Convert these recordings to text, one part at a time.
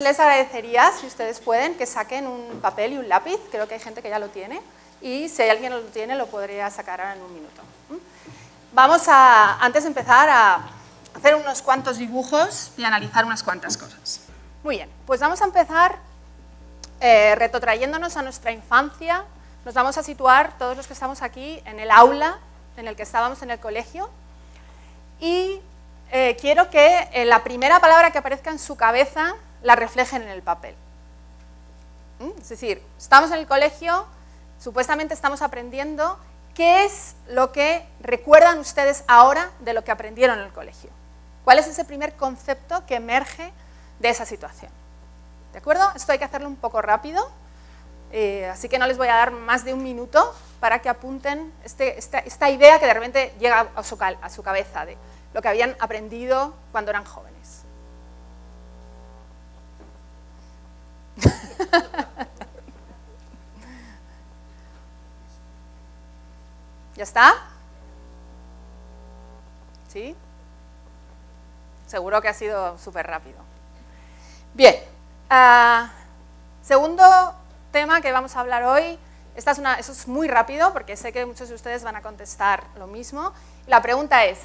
Les agradecería, si ustedes pueden, que saquen un papel y un lápiz, creo que hay gente que ya lo tiene, y si alguien lo tiene lo podría sacar ahora en un minuto. Vamos a, antes de empezar, a hacer unos cuantos dibujos y analizar unas cuantas cosas. Muy bien, pues vamos a empezar eh, retrotrayéndonos a nuestra infancia. Nos vamos a situar, todos los que estamos aquí, en el aula en el que estábamos en el colegio. Y eh, quiero que eh, la primera palabra que aparezca en su cabeza la reflejen en el papel. ¿Mm? Es decir, estamos en el colegio, supuestamente estamos aprendiendo qué es lo que recuerdan ustedes ahora de lo que aprendieron en el colegio. ¿Cuál es ese primer concepto que emerge de esa situación? ¿De acuerdo? Esto hay que hacerlo un poco rápido, eh, así que no les voy a dar más de un minuto para que apunten este, esta, idea que de repente llega a su, a su cabeza de lo que habían aprendido cuando eran jóvenes. ¿Ya está? ¿Sí? Seguro que ha sido súper rápido. Bien, uh, segundo tema que vamos a hablar hoy, esta es una, eso es muy rápido porque sé que muchos de ustedes van a contestar lo mismo. La pregunta es,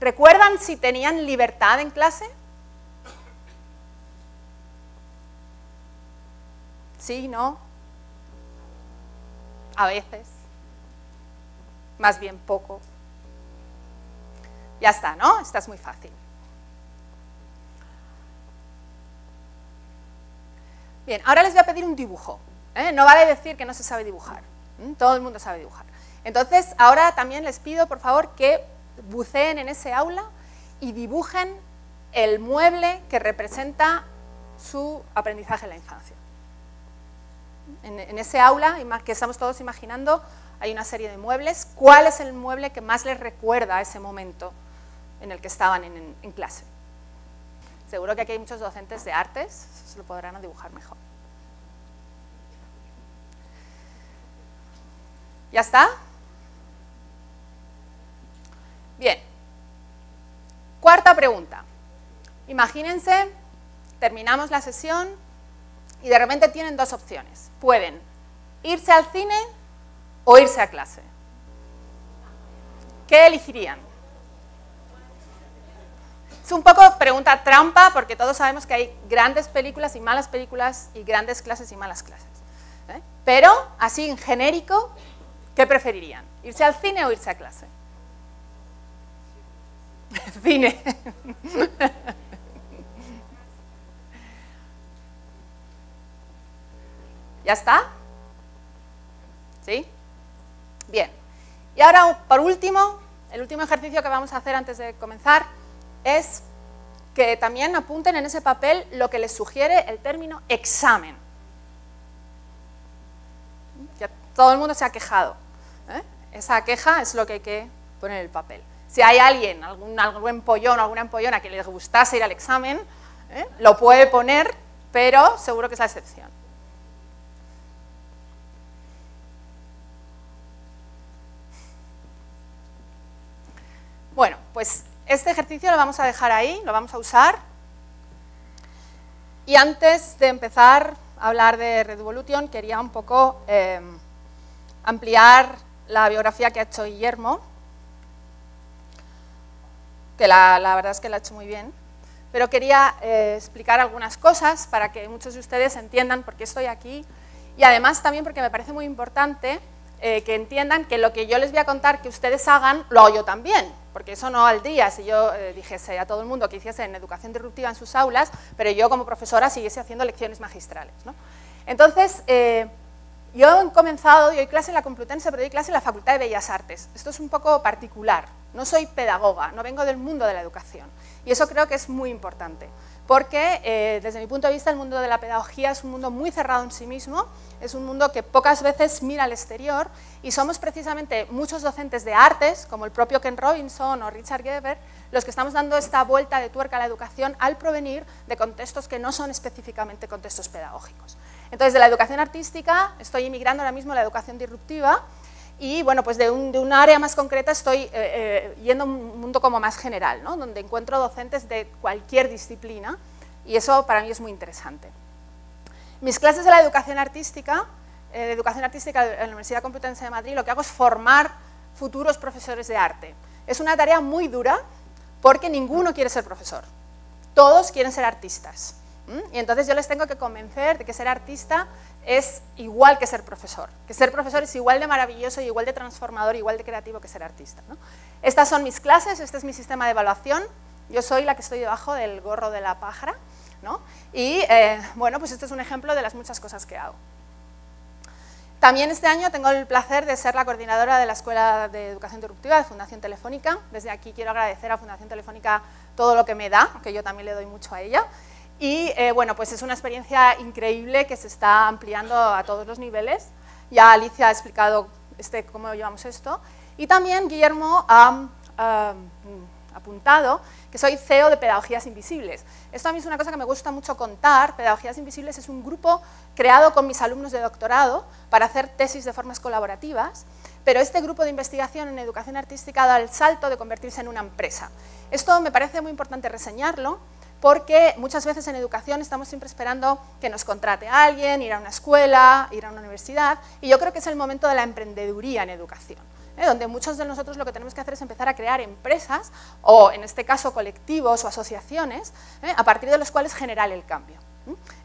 ¿recuerdan si tenían libertad en clase? ¿Sí? ¿No? A veces. Más bien poco. Ya está, ¿no? Esta es muy fácil. Bien, ahora les voy a pedir un dibujo. ¿eh? No vale decir que no se sabe dibujar. Todo el mundo sabe dibujar. Entonces, ahora también les pido, por favor, que buceen en ese aula y dibujen el mueble que representa su aprendizaje en la infancia. En, ese aula que estamos todos imaginando hay una serie de muebles. ¿Cuál es el mueble que más les recuerda a ese momento en el que estaban en clase? Seguro que aquí hay muchos docentes de artes, se lo podrán dibujar mejor. ¿Ya está? Bien. Cuarta pregunta. Imagínense, terminamos la sesión y de repente tienen dos opciones. Pueden irse al cine o irse a clase. ¿Qué elegirían? Es un poco pregunta trampa porque todos sabemos que hay grandes películas y malas películas y grandes clases y malas clases. ¿eh? Pero, así en genérico, ¿qué preferirían? ¿Irse al cine o irse a clase? cine. ¿Ya está? ¿Sí? Bien. Y ahora, por último, el último ejercicio que vamos a hacer antes de comenzar es que también apunten en ese papel lo que les sugiere el término examen. Ya todo el mundo se ha quejado. ¿eh? Esa queja es lo que hay que poner en el papel. Si hay alguien, algún, algún empollón o alguna empollona que les gustase ir al examen, ¿eh? lo puede poner, pero seguro que es la excepción. Bueno, pues este ejercicio lo vamos a dejar ahí, lo vamos a usar. Y antes de empezar a hablar de Revolution, quería un poco em, ampliar la biografía que ha hecho Guillermo, que la, verdad es que la ha hecho muy bien, pero quería eh, explicar algunas cosas para que muchos de ustedes entiendan por qué estoy aquí y además también porque me parece muy importante eh, que entiendan que lo que yo les voy a contar que ustedes hagan, lo hago yo también porque eso no al día, si yo eh, dijese a todo el mundo que hiciese en educación disruptiva en sus aulas, pero yo como profesora siguiese haciendo lecciones magistrales. Entonces, eh, yo he comenzado, doy clase en la Complutense, pero doy clase en la Facultad de Bellas Artes. Esto es un poco particular, no soy pedagoga, no vengo del mundo de la educación, y eso creo que es muy importante porque eh, desde mi punto de vista el mundo de la pedagogía es un mundo muy cerrado en sí mismo, es un mundo que pocas veces mira al exterior y somos precisamente muchos docentes de artes, como el propio Ken Robinson o Richard Geber, los que estamos dando esta vuelta de tuerca a la educación al provenir de contextos que no son específicamente contextos pedagógicos. Entonces, de la educación artística estoy inmigrando ahora mismo a la educación disruptiva y bueno, pues de un, área más concreta estoy eh, eh, yendo a un mundo como más general, ¿no? donde encuentro docentes de cualquier disciplina y eso para mí es muy interesante. Mis clases de la educación artística, eh, de educación artística en la Universidad Complutense de Madrid, lo que hago es formar futuros profesores de arte. Es una tarea muy dura porque ninguno quiere ser profesor. Todos quieren ser artistas. Y entonces yo les tengo que convencer de que ser artista es igual que ser profesor, que ser profesor es igual de maravilloso, igual de transformador, igual de creativo que ser artista. Estas son mis clases, este es mi sistema de evaluación, yo soy la que estoy debajo del gorro de la pájara, y eh, bueno, pues este es un ejemplo de las muchas cosas que hago. También este año tengo el placer de ser la coordinadora de la Escuela de Educación Interruptiva de Fundación Telefónica. Desde aquí quiero agradecer a Fundación Telefónica todo lo que me da, que yo también le doy mucho a ella. Y eh, bueno, pues es una experiencia increíble que se está ampliando a todos los niveles. Ya Alicia ha explicado este, cómo llevamos esto. Y también Guillermo ha apuntado que soy CEO de Pedagogías Invisibles. Esto a mí es una cosa que me gusta mucho contar. Pedagogías Invisibles es un grupo creado con mis alumnos de doctorado para hacer tesis de formas colaborativas, pero este grupo de investigación en educación artística ha dado el salto de convertirse en una empresa. Esto me parece muy importante reseñarlo porque muchas veces en educación estamos siempre esperando que nos contrate alguien, ir a una escuela, ir a una universidad, y yo creo que es el momento de la emprendeduría en educación. ¿eh? donde muchos de nosotros lo que tenemos que hacer es empezar a crear empresas, o en este caso colectivos o asociaciones, ¿eh? a partir de los cuales generar el cambio.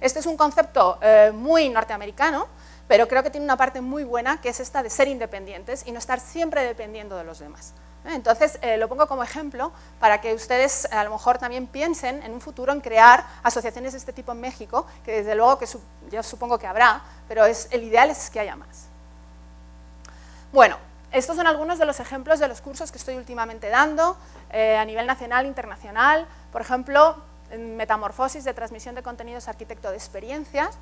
Este es un concepto eh, muy norteamericano, pero creo que tiene una parte muy buena, que es esta de ser independientes y no estar siempre dependiendo de los demás. Entonces, lo pongo como ejemplo para que ustedes a lo mejor también piensen en un futuro en crear asociaciones de este tipo en México, que desde luego que yo supongo que habrá, pero es, el ideal es que haya más. Bueno, estos son algunos de los ejemplos de los cursos que estoy últimamente dando eh, a nivel nacional e internacional. Por ejemplo, en metamorfosis de transmisión de contenidos arquitecto de experiencias.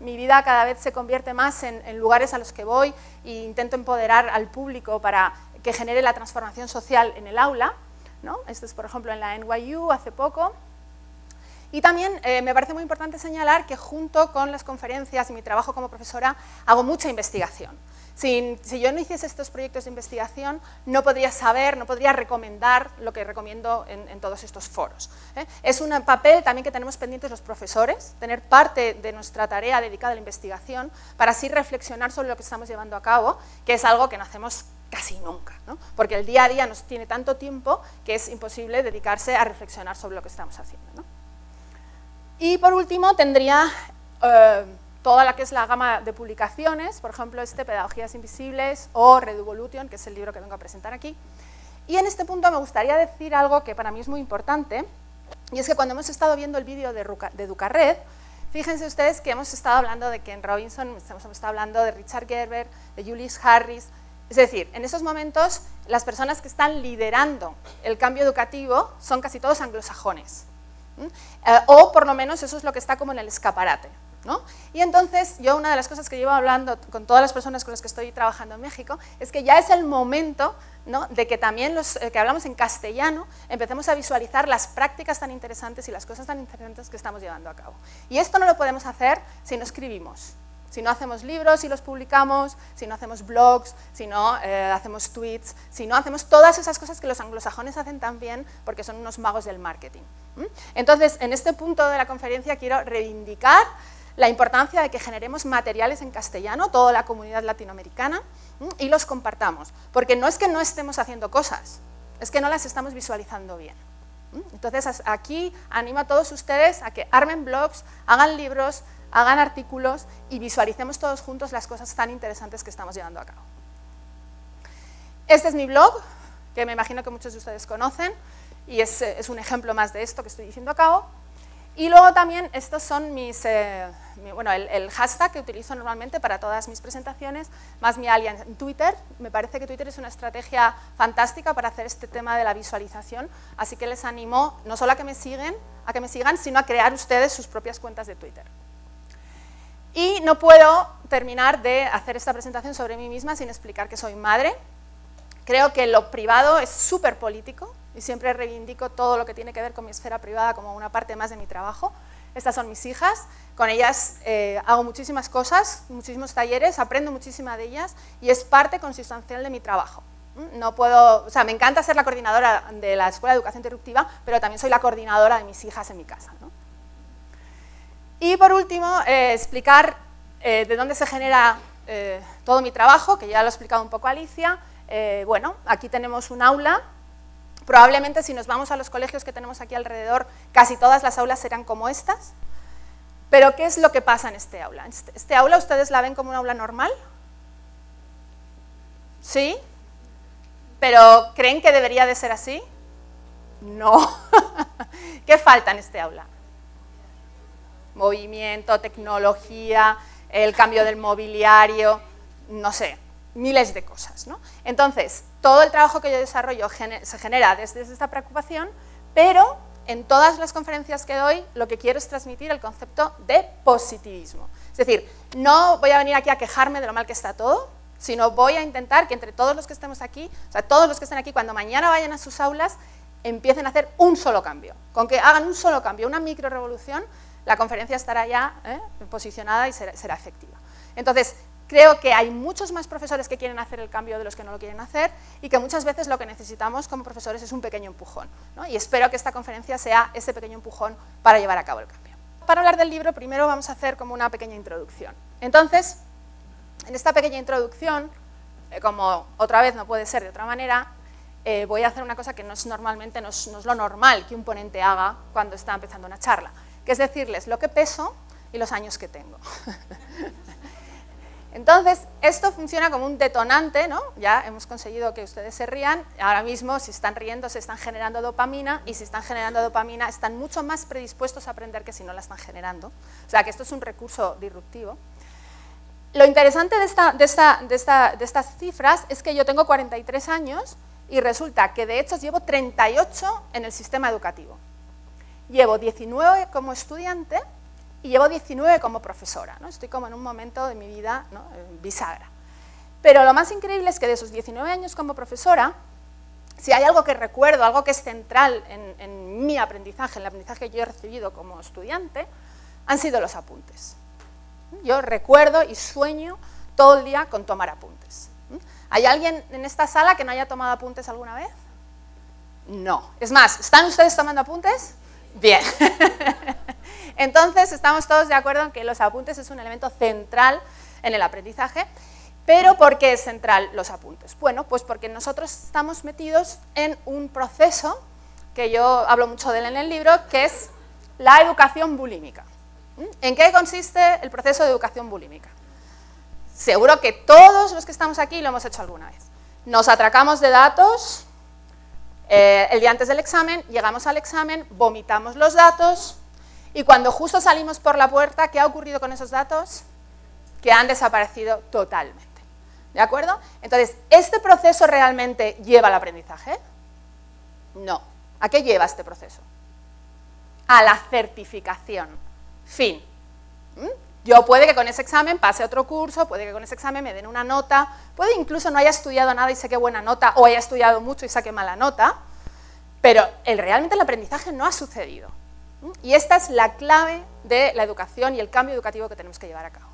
Mi vida cada vez se convierte más en, lugares a los que voy e intento empoderar al público para que genere la transformación social en el aula. Esto es, por ejemplo, en la NYU hace poco. Y también eh, me parece muy importante señalar que junto con las conferencias y mi trabajo como profesora hago mucha investigación. Si, yo no hiciese estos proyectos de investigación, no podría saber, no podría recomendar lo que recomiendo en, todos estos foros. ¿eh? Es un papel también que tenemos pendientes los profesores, tener parte de nuestra tarea dedicada a la investigación para así reflexionar sobre lo que estamos llevando a cabo, que es algo que no hacemos casi nunca, porque el día a día nos tiene tanto tiempo que es imposible dedicarse a reflexionar sobre lo que estamos haciendo. Y por último tendría... Eh, toda la que es la gama de publicaciones, por ejemplo, este, Pedagogías Invisibles o Reduvolution, que es el libro que vengo a presentar aquí. Y en este punto me gustaría decir algo que para mí es muy importante, y es que cuando hemos estado viendo el vídeo de, Educared, fíjense ustedes que hemos estado hablando de Ken Robinson, hemos estado hablando de Richard Gerber, de Julius Harris, es decir, en estos momentos las personas que están liderando el cambio educativo son casi todos anglosajones, eh, o por lo menos eso es lo que está como en el escaparate. Y entonces yo una de las cosas que llevo hablando con todas las personas con las que estoy trabajando en México es que ya es el momento de que también los eh, que hablamos en castellano empecemos a visualizar las prácticas tan interesantes y las cosas tan interesantes que estamos llevando a cabo. Y esto no lo podemos hacer si no escribimos, si no hacemos libros y los publicamos, si no hacemos blogs, si no eh, hacemos tweets, si no hacemos todas esas cosas que los anglosajones hacen tan bien porque son unos magos del marketing. Entonces, en este punto de la conferencia quiero reivindicar la importancia de que generemos materiales en castellano, toda la comunidad latinoamericana, y los compartamos. Porque no es que no estemos haciendo cosas, es que no las estamos visualizando bien. Entonces, aquí animo a todos ustedes a que armen blogs, hagan libros, hagan artículos y visualicemos todos juntos las cosas tan interesantes que estamos llevando a cabo. Este es mi blog, que me imagino que muchos de ustedes conocen, y es, es un ejemplo más de esto que estoy diciendo a cabo. Y luego también estos son mis, eh, bueno, el, hashtag que utilizo normalmente para todas mis presentaciones, más mi alias en Twitter. Me parece que Twitter es una estrategia fantástica para hacer este tema de la visualización, así que les animo no solo a que me, siguen, a que me sigan, sino a crear ustedes sus propias cuentas de Twitter. Y no puedo terminar de hacer esta presentación sobre mí misma sin explicar que soy madre. Creo que lo privado es súper político, y siempre reivindico todo lo que tiene que ver con mi esfera privada como una parte más de mi trabajo. Estas son mis hijas, con ellas eh, hago muchísimas cosas, muchísimos talleres, aprendo muchísima de ellas y es parte consustancial de mi trabajo. ¿Mm? No puedo, o sea, me encanta ser la coordinadora de la Escuela de Educación Interruptiva, pero también soy la coordinadora de mis hijas en mi casa. Y por último, eh, explicar eh, de dónde se genera eh, todo mi trabajo, que ya lo ha explicado un poco Alicia. bueno, aquí tenemos un aula. Probablemente si nos vamos a los colegios que tenemos aquí alrededor, casi todas las aulas serán como estas. Pero ¿qué es lo que pasa en este aula? Este, este aula, ¿ustedes la ven como un aula normal? ¿Sí? ¿Pero creen que debería de ser así? No. ¿Qué falta en este aula? Movimiento, tecnología, el cambio del mobiliario, no sé, miles de cosas. ¿no? Entonces, todo el trabajo que yo desarrollo se genera desde esta preocupación, pero en todas las conferencias que doy lo que quiero es transmitir el concepto de positivismo. Es decir, no voy a venir aquí a quejarme de lo mal que está todo, sino voy a intentar que entre todos los que estemos aquí, o sea, todos los que estén aquí, cuando mañana vayan a sus aulas, empiecen a hacer un solo cambio. Con que hagan un solo cambio, una micro revolución, la conferencia estará ya ¿eh? posicionada y será, efectiva. Entonces, creo que hay muchos más profesores que quieren hacer el cambio de los que no lo quieren hacer y que muchas veces lo que necesitamos como profesores es un pequeño empujón. Y espero que esta conferencia sea ese pequeño empujón para llevar a cabo el cambio. Para hablar del libro, primero vamos a hacer como una pequeña introducción. Entonces, en esta pequeña introducción, eh, como otra vez no puede ser de otra manera, eh, voy a hacer una cosa que no es normalmente, no es, lo normal que un ponente haga cuando está empezando una charla, es decirles lo que peso y los años que tengo. Entonces, esto funciona como un detonante, ¿no? Ya hemos conseguido que ustedes se rían, ahora mismo si están riendo se están generando dopamina y si están generando dopamina están mucho más predispuestos a aprender que si no la están generando. O sea que esto es un recurso disruptivo. Lo interesante de, estas cifras es que yo tengo 43 años y resulta que de hecho llevo 38 en el sistema educativo. Llevo 19 como estudiante y llevo 19 como profesora. ¿no? Estoy como en un momento de mi vida bisagra. Pero lo más increíble es que de esos 19 años como profesora, si hay algo que recuerdo, algo que es central en, en mi aprendizaje, en el aprendizaje que yo he recibido como estudiante, han sido los apuntes. Yo recuerdo y sueño todo el día con tomar apuntes. ¿Hay alguien en esta sala que no haya tomado apuntes alguna vez? No. Es más, ¿están ustedes tomando apuntes? Bien. Entonces, estamos todos de acuerdo en que los apuntes es un elemento central en el aprendizaje, pero ¿por qué es central los apuntes? Bueno, pues porque nosotros estamos metidos en un proceso, que yo hablo mucho de él en el libro, que es la educación bulímica. ¿En qué consiste el proceso de educación bulímica? Seguro que todos los que estamos aquí lo hemos hecho alguna vez. Nos atracamos de datos eh, el día antes del examen, llegamos al examen, vomitamos los datos y cuando justo salimos por la puerta, ¿qué ha ocurrido con esos datos? Que han desaparecido totalmente. ¿De acuerdo? Entonces, ¿este proceso realmente lleva al aprendizaje? No. ¿A qué lleva este proceso? A la certificación. Fin. ¿Mm? Yo puede que con ese examen pase otro curso, puede que con ese examen me den una nota, puede incluso no haya estudiado nada y saque buena nota, o haya estudiado mucho y saque mala nota, pero el, realmente el aprendizaje no ha sucedido. Y esta es la clave de la educación y el cambio educativo que tenemos que llevar a cabo.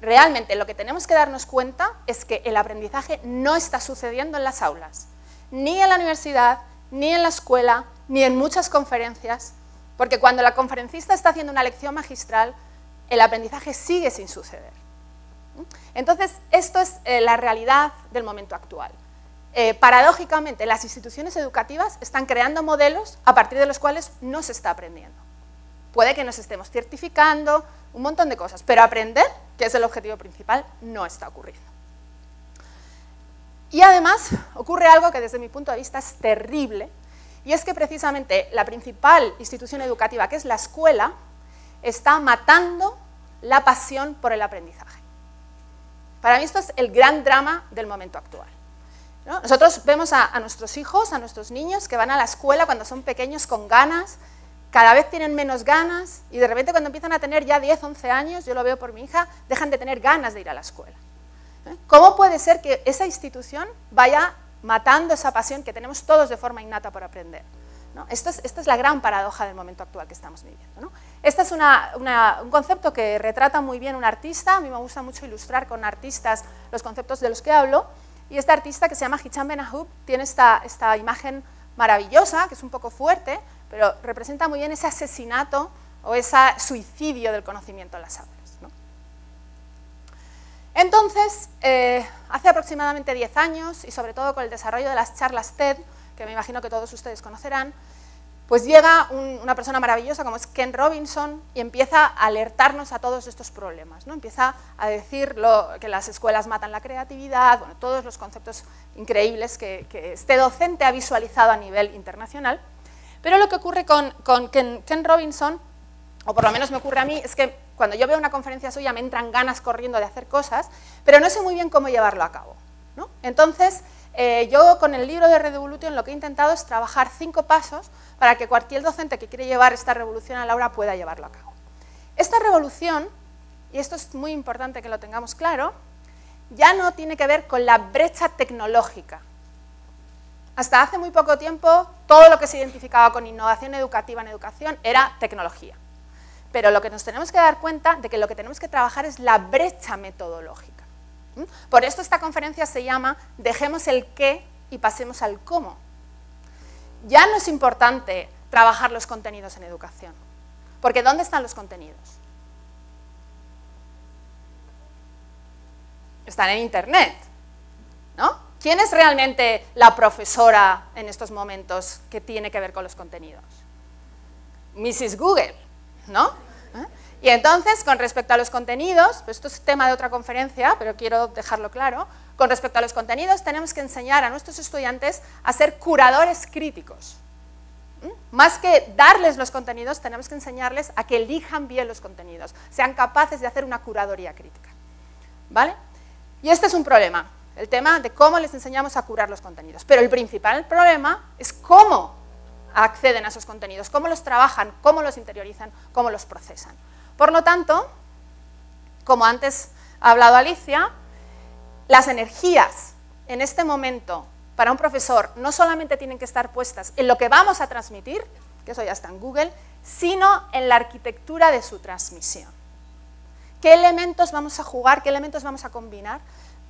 Realmente lo que tenemos que darnos cuenta es que el aprendizaje no está sucediendo en las aulas, ni en la universidad, ni en la escuela, ni en muchas conferencias, porque cuando la conferencista está haciendo una lección magistral, el aprendizaje sigue sin suceder. Entonces, esto es eh, la realidad del momento actual. Eh, paradójicamente, las instituciones educativas están creando modelos a partir de los cuales no se está aprendiendo. Puede que nos estemos certificando, un montón de cosas, pero aprender, que es el objetivo principal, no está ocurriendo. Y además ocurre algo que desde mi punto de vista es terrible, y es que precisamente la principal institución educativa, que es la escuela, está matando la pasión por el aprendizaje. Para mí esto es el gran drama del momento actual. Nosotros vemos a, nuestros hijos, a nuestros niños que van a la escuela cuando son pequeños con ganas, cada vez tienen menos ganas y de repente cuando empiezan a tener ya 10, 11 años, yo lo veo por mi hija, dejan de tener ganas de ir a la escuela. ¿Eh? ¿Cómo puede ser que esa institución vaya matando esa pasión que tenemos todos de forma innata por aprender. esta es la gran paradoja del momento actual que estamos viviendo. Este es un concepto que retrata muy bien un artista, a mí me gusta mucho ilustrar con artistas los conceptos de los que hablo, y este artista que se llama Hicham Benahoub tiene esta, esta imagen maravillosa, que es un poco fuerte, pero representa muy bien ese asesinato o ese suicidio del conocimiento en las aulas. Entonces, eh, hace aproximadamente 10 años, y sobre todo con el desarrollo de las charlas TED, que me imagino que todos ustedes conocerán, pues llega una persona maravillosa como es Ken Robinson y empieza a alertarnos a todos estos problemas. ¿no? Empieza a decir que las escuelas matan la creatividad, bueno, todos los conceptos increíbles que, este docente ha visualizado a nivel internacional. Pero lo que ocurre con, Ken, Ken Robinson, o por lo menos me ocurre a mí, es que cuando yo veo una conferencia suya me entran ganas corriendo de hacer cosas, pero no sé muy bien cómo llevarlo a cabo. ¿no? Entonces, eh, yo con el libro de Redevolution lo que he intentado es trabajar cinco pasos para que cualquier docente que quiere llevar esta revolución a la aula pueda llevarlo a cabo. Esta revolución, y esto es muy importante que lo tengamos claro, ya no tiene que ver con la brecha tecnológica. Hasta hace muy poco tiempo, todo lo que se identificaba con innovación educativa en educación era tecnología. Pero lo que nos tenemos que dar cuenta de que lo que tenemos que trabajar es la brecha metodológica. Por esto esta conferencia se llama Dejemos el qué y pasemos al cómo. Ya no es importante trabajar los contenidos en educación, porque ¿dónde están los contenidos? Están en Internet, ¿no? ¿Quién es realmente la profesora en estos momentos que tiene que ver con los contenidos? Mrs. Google, ¿no? ¿Eh? Y entonces, con respecto a los contenidos, pues esto es tema de otra conferencia, pero quiero dejarlo claro, con respecto a los contenidos tenemos que enseñar a nuestros estudiantes a ser curadores críticos. ¿Mm? Más que darles los contenidos, tenemos que enseñarles a que elijan bien los contenidos, sean capaces de hacer una curaduría crítica. ¿Vale? Y este es un problema, el tema de cómo les enseñamos a curar los contenidos. Pero el principal problema es cómo acceden a esos contenidos, cómo los trabajan, cómo los interiorizan, cómo los procesan. Por lo tanto, como antes ha hablado Alicia, las energías en este momento para un profesor no solamente tienen que estar puestas en lo que vamos a transmitir, que eso ya está en Google, sino en la arquitectura de su transmisión. ¿Qué elementos vamos a jugar, qué elementos vamos a combinar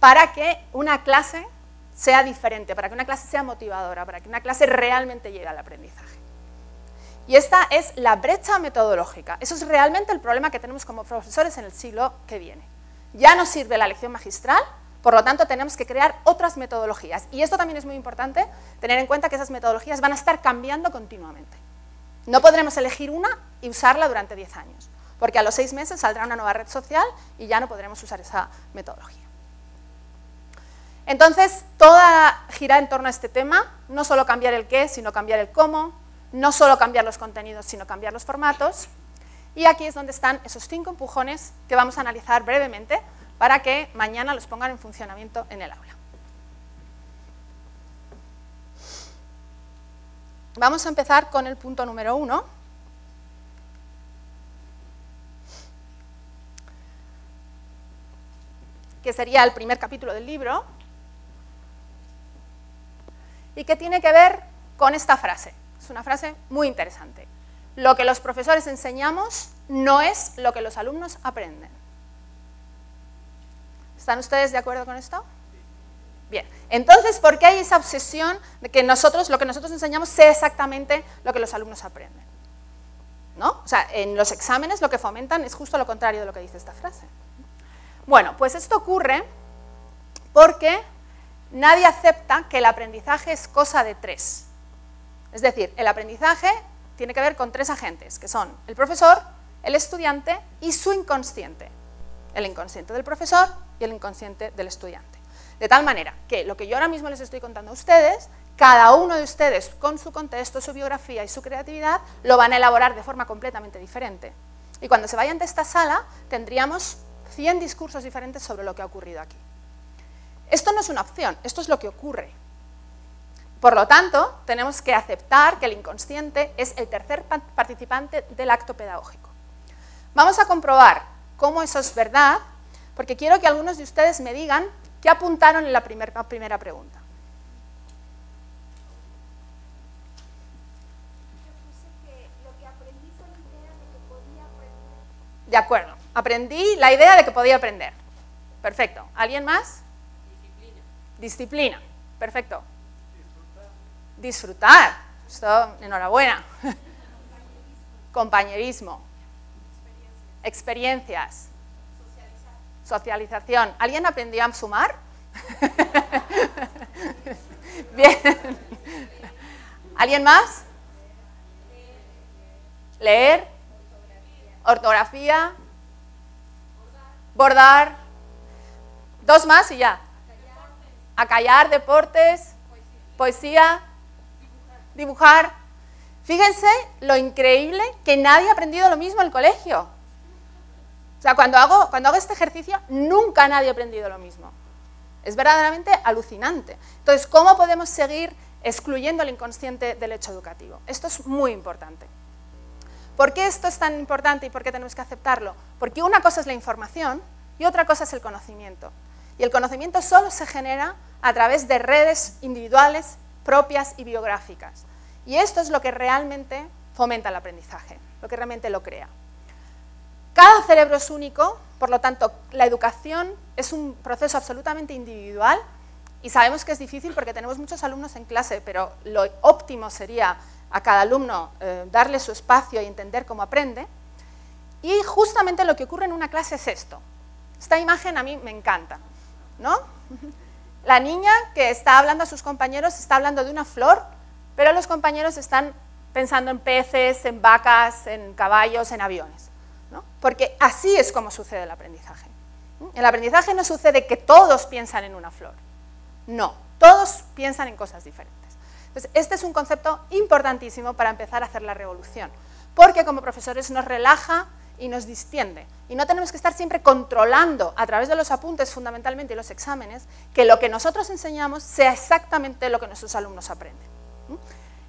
para que una clase sea diferente, para que una clase sea motivadora, para que una clase realmente llegue al aprendizaje? Y esta es la brecha metodológica. Eso es realmente el problema que tenemos como profesores en el siglo que viene. Ya no sirve la lección magistral, por lo tanto tenemos que crear otras metodologías. Y esto también es muy importante, tener en cuenta que esas metodologías van a estar cambiando continuamente. No podremos elegir una y usarla durante 10 años, porque a los 6 meses saldrá una nueva red social y ya no podremos usar esa metodología. Entonces, toda gira en torno a este tema, no solo cambiar el qué, sino cambiar el cómo, no solo cambiar los contenidos, sino cambiar los formatos. Y aquí es donde están esos cinco empujones que vamos a analizar brevemente para que mañana los pongan en funcionamiento en el aula. Vamos a empezar con el punto número uno. que sería el primer capítulo del libro, y que tiene que ver con esta frase. Es una frase muy interesante. Lo que los profesores enseñamos no es lo que los alumnos aprenden. ¿Están ustedes de acuerdo con esto? Bien, entonces, ¿por qué hay esa obsesión de que nosotros, lo que nosotros enseñamos sea exactamente lo que los alumnos aprenden? ¿No? O sea, en los exámenes lo que fomentan es justo lo contrario de lo que dice esta frase. Bueno, pues esto ocurre porque nadie acepta que el aprendizaje es cosa de tres. Es decir, el aprendizaje tiene que ver con tres agentes, que son el profesor, el estudiante y su inconsciente. El inconsciente del profesor y el inconsciente del estudiante. De tal manera que lo que yo ahora mismo les estoy contando a ustedes, cada uno de ustedes con su contexto, su biografía y su creatividad, lo van a elaborar de forma completamente diferente. Y cuando se vayan de esta sala, tendríamos 100 discursos diferentes sobre lo que ha ocurrido aquí. Esto no es una opción, esto es lo que ocurre. Por lo tanto, tenemos que aceptar que el inconsciente es el tercer participante del acto pedagógico. Vamos a comprobar cómo eso es verdad, porque quiero que algunos de ustedes me digan qué apuntaron en la primera pregunta. De acuerdo, aprendí la idea de que podía aprender. Perfecto. ¿Alguien más? Disciplina. Disciplina. Perfecto disfrutar. Esto, enhorabuena. Compañerismo. Experiencias. Socialización. ¿Alguien aprendió a sumar? Bien. ¿Alguien más? Leer. Ortografía. Bordar. Dos más y ya. Acallar, deportes, poesía, dibujar. Fíjense lo increíble que nadie ha aprendido lo mismo en el colegio. O sea, cuando hago, cuando hago este ejercicio, nunca nadie ha aprendido lo mismo. Es verdaderamente alucinante. Entonces, ¿cómo podemos seguir excluyendo el inconsciente del hecho educativo? Esto es muy importante. ¿Por qué esto es tan importante y por qué tenemos que aceptarlo? Porque una cosa es la información y otra cosa es el conocimiento. Y el conocimiento solo se genera a través de redes individuales, propias y biográficas. Y esto es lo que realmente fomenta el aprendizaje, lo que realmente lo crea. Cada cerebro es único, por lo tanto, la educación es un proceso absolutamente individual y sabemos que es difícil porque tenemos muchos alumnos en clase, pero lo óptimo sería a cada alumno eh, darle su espacio y entender cómo aprende. Y justamente lo que ocurre en una clase es esto. Esta imagen a mí me encanta. ¿no? La niña que está hablando a sus compañeros está hablando de una flor, pero los compañeros están pensando en peces, en vacas, en caballos, en aviones. ¿no? Porque así es como sucede el aprendizaje. El aprendizaje no sucede que todos piensan en una flor. No, todos piensan en cosas diferentes. Entonces, este es un concepto importantísimo para empezar a hacer la revolución, porque como profesores nos relaja y nos distiende. Y no tenemos que estar siempre controlando a través de los apuntes fundamentalmente y los exámenes que lo que nosotros enseñamos sea exactamente lo que nuestros alumnos aprenden.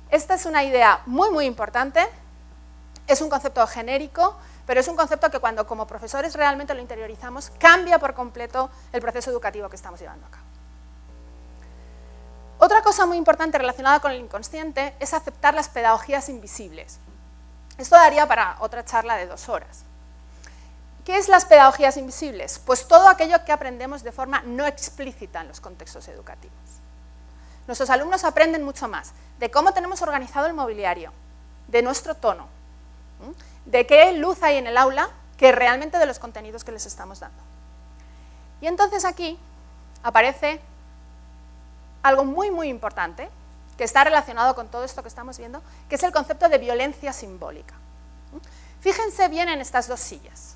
Esta es una idea muy, muy importante, es un concepto genérico, pero es un concepto que cuando como profesores realmente lo interiorizamos, cambia por completo el proceso educativo que estamos llevando a cabo. Otra cosa muy importante relacionada con el inconsciente es aceptar las pedagogías invisibles. Esto daría para otra charla de dos horas. ¿Qué es las pedagogías invisibles? Pues todo aquello que aprendemos de forma no explícita en los contextos educativos. Nuestros alumnos aprenden mucho más de cómo tenemos organizado el mobiliario, de nuestro tono, de qué luz hay en el aula, que realmente de los contenidos que les estamos dando. Y entonces aquí aparece algo muy, muy importante, que está relacionado con todo esto que estamos viendo, que es el concepto de violencia simbólica. Fíjense bien en estas dos sillas.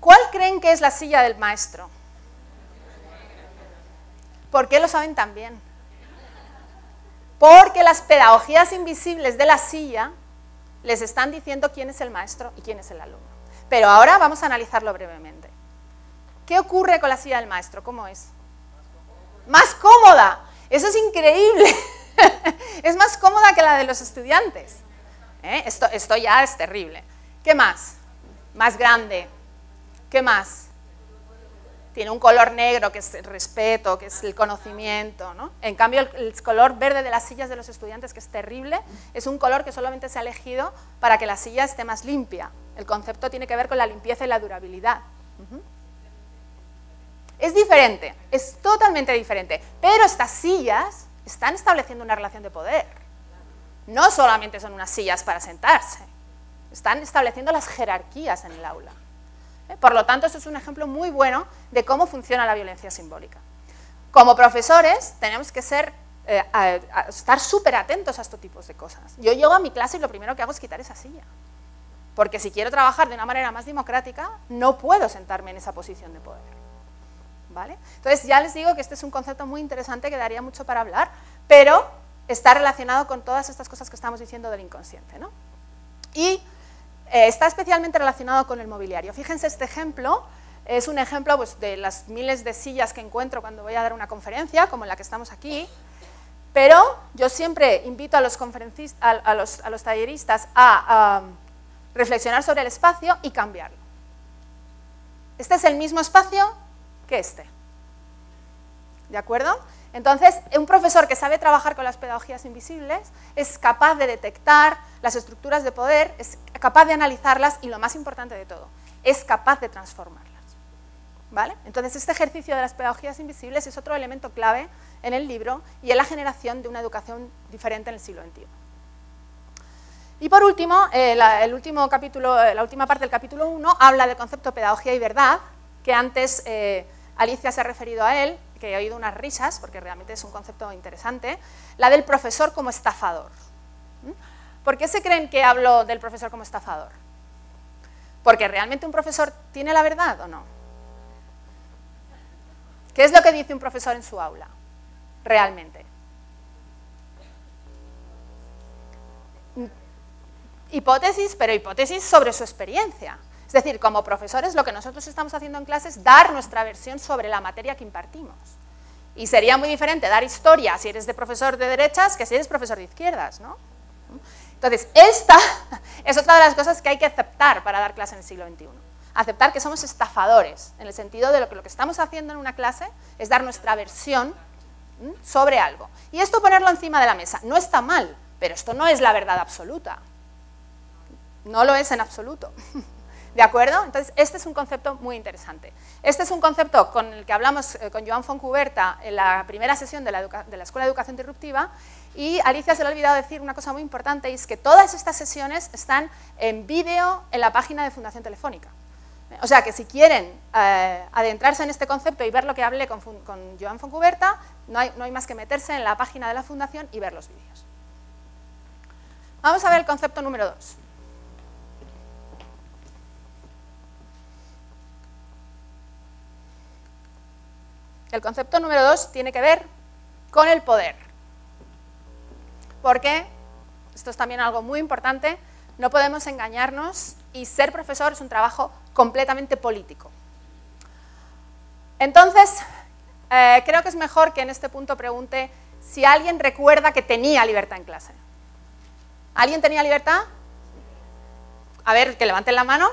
¿Cuál creen que es la silla del maestro? ¿Por qué lo saben tan bien? Porque las pedagogías invisibles de la silla les están diciendo quién es el maestro y quién es el alumno. Pero ahora vamos a analizarlo brevemente. ¿Qué ocurre con la silla del maestro? ¿Cómo es? Más cómoda. Eso es increíble. es más cómoda que la de los estudiantes. ¿eh? Esto, ya es terrible. ¿Qué más? Más grande. ¿Qué más? Tiene un color negro, que es el respeto, que es el conocimiento. ¿no? En cambio, el, color verde de las sillas de los estudiantes, que es terrible, es un color que solamente se ha elegido para que la silla esté más limpia. El concepto tiene que ver con la limpieza y la durabilidad. Es diferente, es totalmente diferente, pero estas sillas están estableciendo una relación de poder. No solamente son unas sillas para sentarse, están estableciendo las jerarquías en el aula. ¿Eh? Por lo tanto, esto es un ejemplo muy bueno de cómo funciona la violencia simbólica. Como profesores, tenemos que ser, eh, estar súper atentos a estos tipos de cosas. Yo llego a mi clase y lo primero que hago es quitar esa silla. Porque si quiero trabajar de una manera más democrática, no puedo sentarme en esa posición de poder. Entonces ya les digo que este es un concepto muy interesante que daría mucho para hablar, pero está relacionado con todas estas cosas que estamos diciendo del inconsciente. Y eh, está especialmente relacionado con el mobiliario. Fíjense este ejemplo, es un ejemplo pues, de las miles de sillas que encuentro cuando voy a dar una conferencia, como en la que estamos aquí, pero yo siempre invito a los, a, los, talleristas a reflexionar sobre el espacio y cambiarlo. Este es el mismo espacio que este. ¿De acuerdo? Entonces, un profesor que sabe trabajar con las pedagogías invisibles es capaz de detectar las estructuras de poder, es capaz de analizarlas y lo más importante de todo, es capaz de transformarlas. ¿Vale? Entonces, este ejercicio de las pedagogías invisibles es otro elemento clave en el libro y en la generación de una educación diferente en el siglo XXI. Y por último, eh, la, el último capítulo, eh, la última parte del capítulo 1 habla del concepto pedagogía y verdad, que antes eh, Alicia se ha referido a él, que he oído unas risas, porque realmente es un concepto interesante, la del profesor como estafador. ¿Mm? ¿Por qué se creen que hablo del profesor como estafador? Porque realmente un profesor tiene la verdad o no. ¿Qué es lo que dice un profesor en su aula? Realmente. Hipótesis, pero hipótesis sobre su experiencia. Es decir, como profesores lo que nosotros estamos haciendo en clase es dar nuestra versión sobre la materia que impartimos. Y sería muy diferente dar historia si eres de profesor de derechas que si eres profesor de izquierdas, ¿no? Entonces, esta es otra de las cosas que hay que aceptar para dar clase en el siglo XXI. Aceptar que somos estafadores, en el sentido de lo que lo que estamos haciendo en una clase es dar nuestra versión sobre algo. Y esto ponerlo encima de la mesa. No está mal, pero esto no es la verdad absoluta. No lo es en absoluto. ¿De acuerdo? Entonces, este es un concepto muy interesante. Este es un concepto con el que hablamos eh, con Joan Foncuberta en la primera sesión de la, Escuela de Educación Disruptiva y Alicia se le ha olvidado decir una cosa muy importante y es que todas estas sesiones están en vídeo en la página de Fundación Telefónica. O sea que si quieren eh, adentrarse en este concepto y ver lo que hablé con, Joan Foncuberta, no hay, no hay más que meterse en la página de la Fundación y ver los vídeos. Vamos a ver el concepto número 2. El concepto número dos tiene que ver con el poder. Porque, esto es también algo muy importante, no podemos engañarnos y ser profesor es un trabajo completamente político. Entonces, eh, creo que es mejor que en este punto pregunte si alguien recuerda que tenía libertad en clase. ¿Alguien tenía libertad? A ver, que levanten la mano.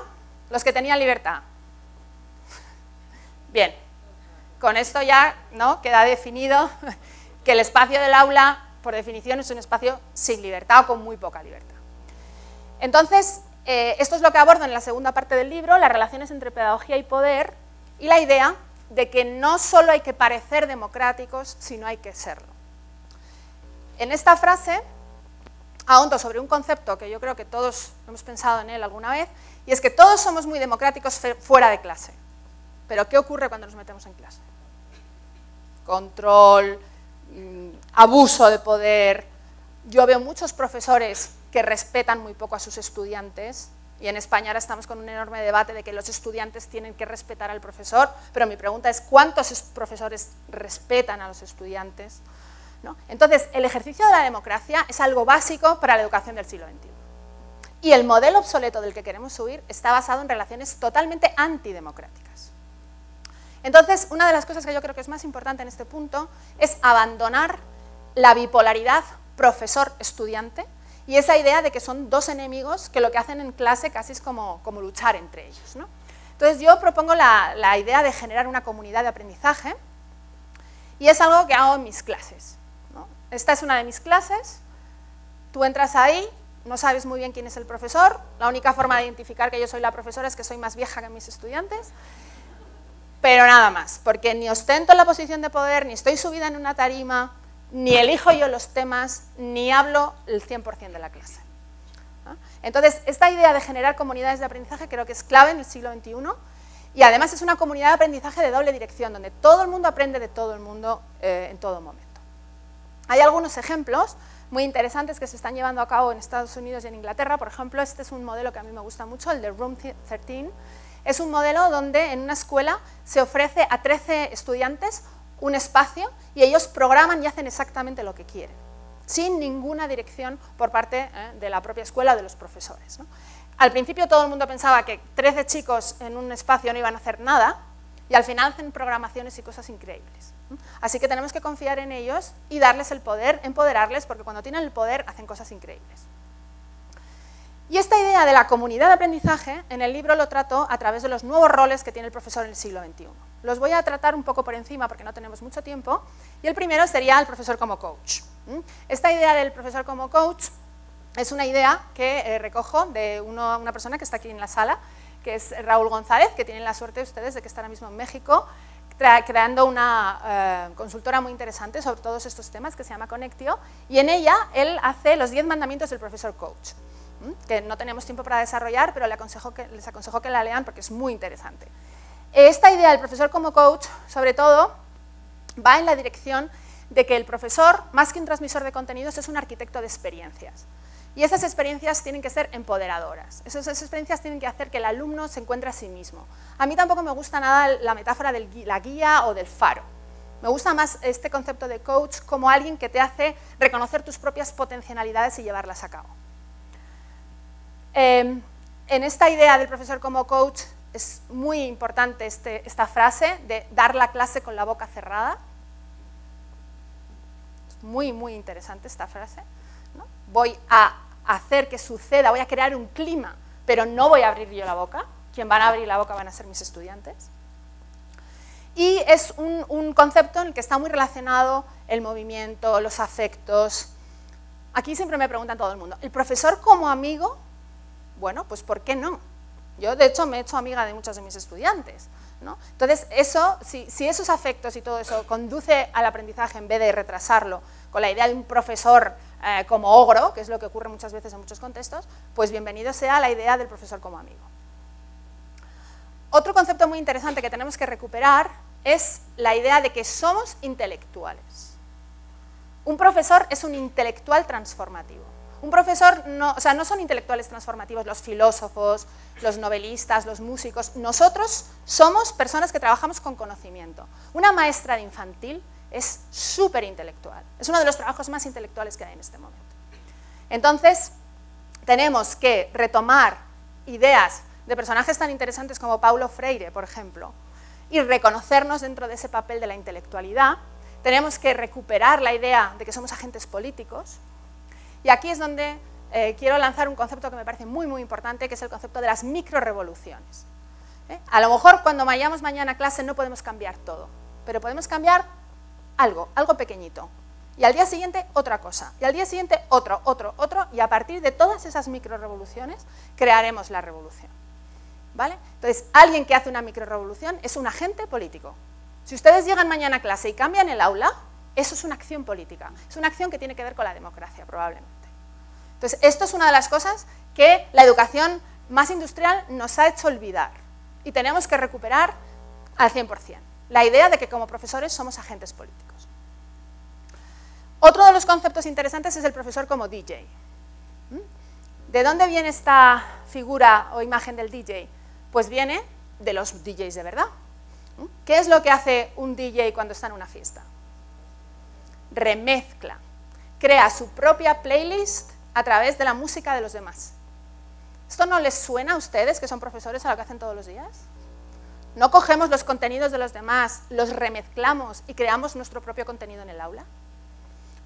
Los que tenían libertad. Bien, con esto ya ¿no? queda definido que el espacio del aula, por definición, es un espacio sin libertad o con muy poca libertad. Entonces, eh, esto es lo que abordo en la segunda parte del libro, las relaciones entre pedagogía y poder, y la idea de que no solo hay que parecer democráticos, sino hay que serlo. En esta frase ahondo sobre un concepto que yo creo que todos hemos pensado en él alguna vez, y es que todos somos muy democráticos fuera de clase. Pero ¿qué ocurre cuando nos metemos en clase? control, mm, abuso de poder. Yo veo muchos profesores que respetan muy poco a sus estudiantes, y en España ahora estamos con un enorme debate de que los estudiantes tienen que respetar al profesor, pero mi pregunta es, ¿cuántos profesores respetan a los estudiantes? Entonces, el ejercicio de la democracia es algo básico para la educación del siglo XXI. Y el modelo obsoleto del que queremos subir está basado en relaciones totalmente antidemocráticas. Entonces, una de las cosas que yo creo que es más importante en este punto es abandonar la bipolaridad profesor-estudiante y esa idea de que son dos enemigos que lo que hacen en clase casi es como, luchar entre ellos. Entonces, yo propongo la, idea de generar una comunidad de aprendizaje y es algo que hago en mis clases. Esta es una de mis clases, tú entras ahí, no sabes muy bien quién es el profesor, la única forma de identificar que yo soy la profesora es que soy más vieja que mis estudiantes, pero nada más, porque ni ostento la posición de poder, ni estoy subida en una tarima, ni elijo yo los temas, ni hablo el 100% de la clase. Entonces, esta idea de generar comunidades de aprendizaje creo que es clave en el siglo XXI y además es una comunidad de aprendizaje de doble dirección, donde todo el mundo aprende de todo el mundo eh, en todo momento. Hay algunos ejemplos muy interesantes que se están llevando a cabo en Estados Unidos y en Inglaterra. Por ejemplo, este es un modelo que a mí me gusta mucho, el de Room 13, es un modelo donde en una escuela se ofrece a 13 estudiantes un espacio y ellos programan y hacen exactamente lo que quieren, sin ninguna dirección por parte eh, de la propia escuela o de los profesores. Al principio todo el mundo pensaba que 13 chicos en un espacio no iban a hacer nada y al final hacen programaciones y cosas increíbles. Así que tenemos que confiar en ellos y darles el poder, empoderarles, porque cuando tienen el poder hacen cosas increíbles. Y esta idea de la comunidad de aprendizaje, en el libro lo trato a través de los nuevos roles que tiene el profesor en el siglo XXI. Los voy a tratar un poco por encima porque no tenemos mucho tiempo. Y el primero sería el profesor como coach. Esta idea del profesor como coach es una idea que eh, recojo de una persona que está aquí en la sala, que es Raúl González, que tienen la suerte ustedes de que está ahora mismo en México, creando una eh, consultora muy interesante sobre todos estos temas que se llama Conectio, y en ella él hace los 10 mandamientos del profesor coach. Que no tenemos tiempo para desarrollar, pero les aconsejo, que, la lean porque es muy interesante. Esta idea del profesor como coach, sobre todo, va en la dirección de que el profesor, más que un transmisor de contenidos, es un arquitecto de experiencias. Y esas experiencias tienen que ser empoderadoras. Esas, experiencias tienen que hacer que el alumno se encuentre a sí mismo. A mí tampoco me gusta nada la metáfora de la guía o del faro. Me gusta más este concepto de coach como alguien que te hace reconocer tus propias potencialidades y llevarlas a cabo. Em, en esta idea del profesor como coach es muy importante este, esta frase de dar la clase con la boca cerrada. Es muy, muy interesante esta frase. Voy a hacer que suceda, voy a crear un clima, pero no voy a abrir yo la boca. Quien van a abrir la boca van a ser mis estudiantes. Y es un, concepto en el que está muy relacionado el movimiento, los afectos. Aquí siempre me preguntan todo el mundo, ¿el profesor como amigo? Bueno, pues ¿por qué no? Yo, de hecho, me he hecho amiga de muchos de mis estudiantes. Entonces, eso, si, si, esos afectos y todo eso conduce al aprendizaje en vez de retrasarlo, con la idea de un profesor eh, como ogro, que es lo que ocurre muchas veces en muchos contextos, pues bienvenido sea la idea del profesor como amigo. Otro concepto muy interesante que tenemos que recuperar es la idea de que somos intelectuales. Un profesor es un intelectual transformativo. Un profesor, no, o sea, no son intelectuales transformativos los filósofos, los novelistas, los músicos. Nosotros somos personas que trabajamos con conocimiento. Una maestra de infantil es súper intelectual. Es uno de los trabajos más intelectuales que hay en este momento. Entonces, tenemos que retomar ideas de personajes tan interesantes como Paulo Freire, por ejemplo, y reconocernos dentro de ese papel de la intelectualidad. Tenemos que recuperar la idea de que somos agentes políticos. Y aquí es donde eh, quiero lanzar un concepto que me parece muy, muy importante, que es el concepto de las microrevoluciones. ¿Eh? A lo mejor cuando vayamos mañana a clase no podemos cambiar todo, pero podemos cambiar algo, algo pequeñito. Y al día siguiente otra cosa. Y al día siguiente otro, otro, otro. Y a partir de todas esas microrevoluciones crearemos la revolución. ¿Vale? Entonces, alguien que hace una microrevolución es un agente político. Si ustedes llegan mañana a clase y cambian el aula, eso es una acción política. Es una acción que tiene que ver con la democracia, probablemente. Entonces, esto es una de las cosas que la educación más industrial nos ha hecho olvidar. Y tenemos que recuperar al 100% la idea de que como profesores somos agentes políticos. Otro de los conceptos interesantes es el profesor como DJ. ¿Mm? ¿De dónde viene esta figura o imagen del DJ? Pues viene de los DJs de verdad. ¿Mm? ¿Qué es lo que hace un DJ cuando está en una fiesta? Remezcla, crea su propia playlist a través de la música de los demás. ¿Esto no les suena a ustedes, que son profesores, a lo que hacen todos los días? ¿No cogemos los contenidos de los demás, los remezclamos y creamos nuestro propio contenido en el aula?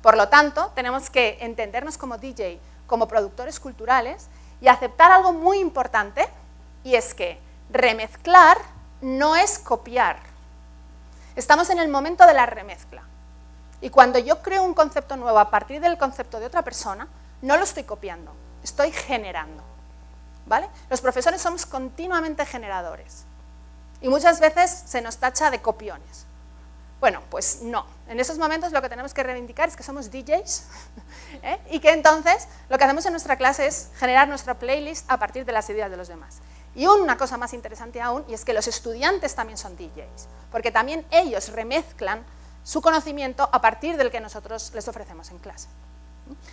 Por lo tanto, tenemos que entendernos como DJ, como productores culturales y aceptar algo muy importante, y es que remezclar no es copiar. Estamos en el momento de la remezcla. Y cuando yo creo un concepto nuevo a partir del concepto de otra persona, no lo estoy copiando, estoy generando. ¿Vale? Los profesores somos continuamente generadores. Y muchas veces se nos tacha de copiones. Bueno, pues no. En esos momentos lo que tenemos que reivindicar es que somos DJs ¿eh? y que entonces lo que hacemos en nuestra clase es generar nuestra playlist a partir de las ideas de los demás. Y una cosa más interesante aún, y es que los estudiantes también son DJs, porque también ellos remezclan su conocimiento a partir del que nosotros les ofrecemos en clase.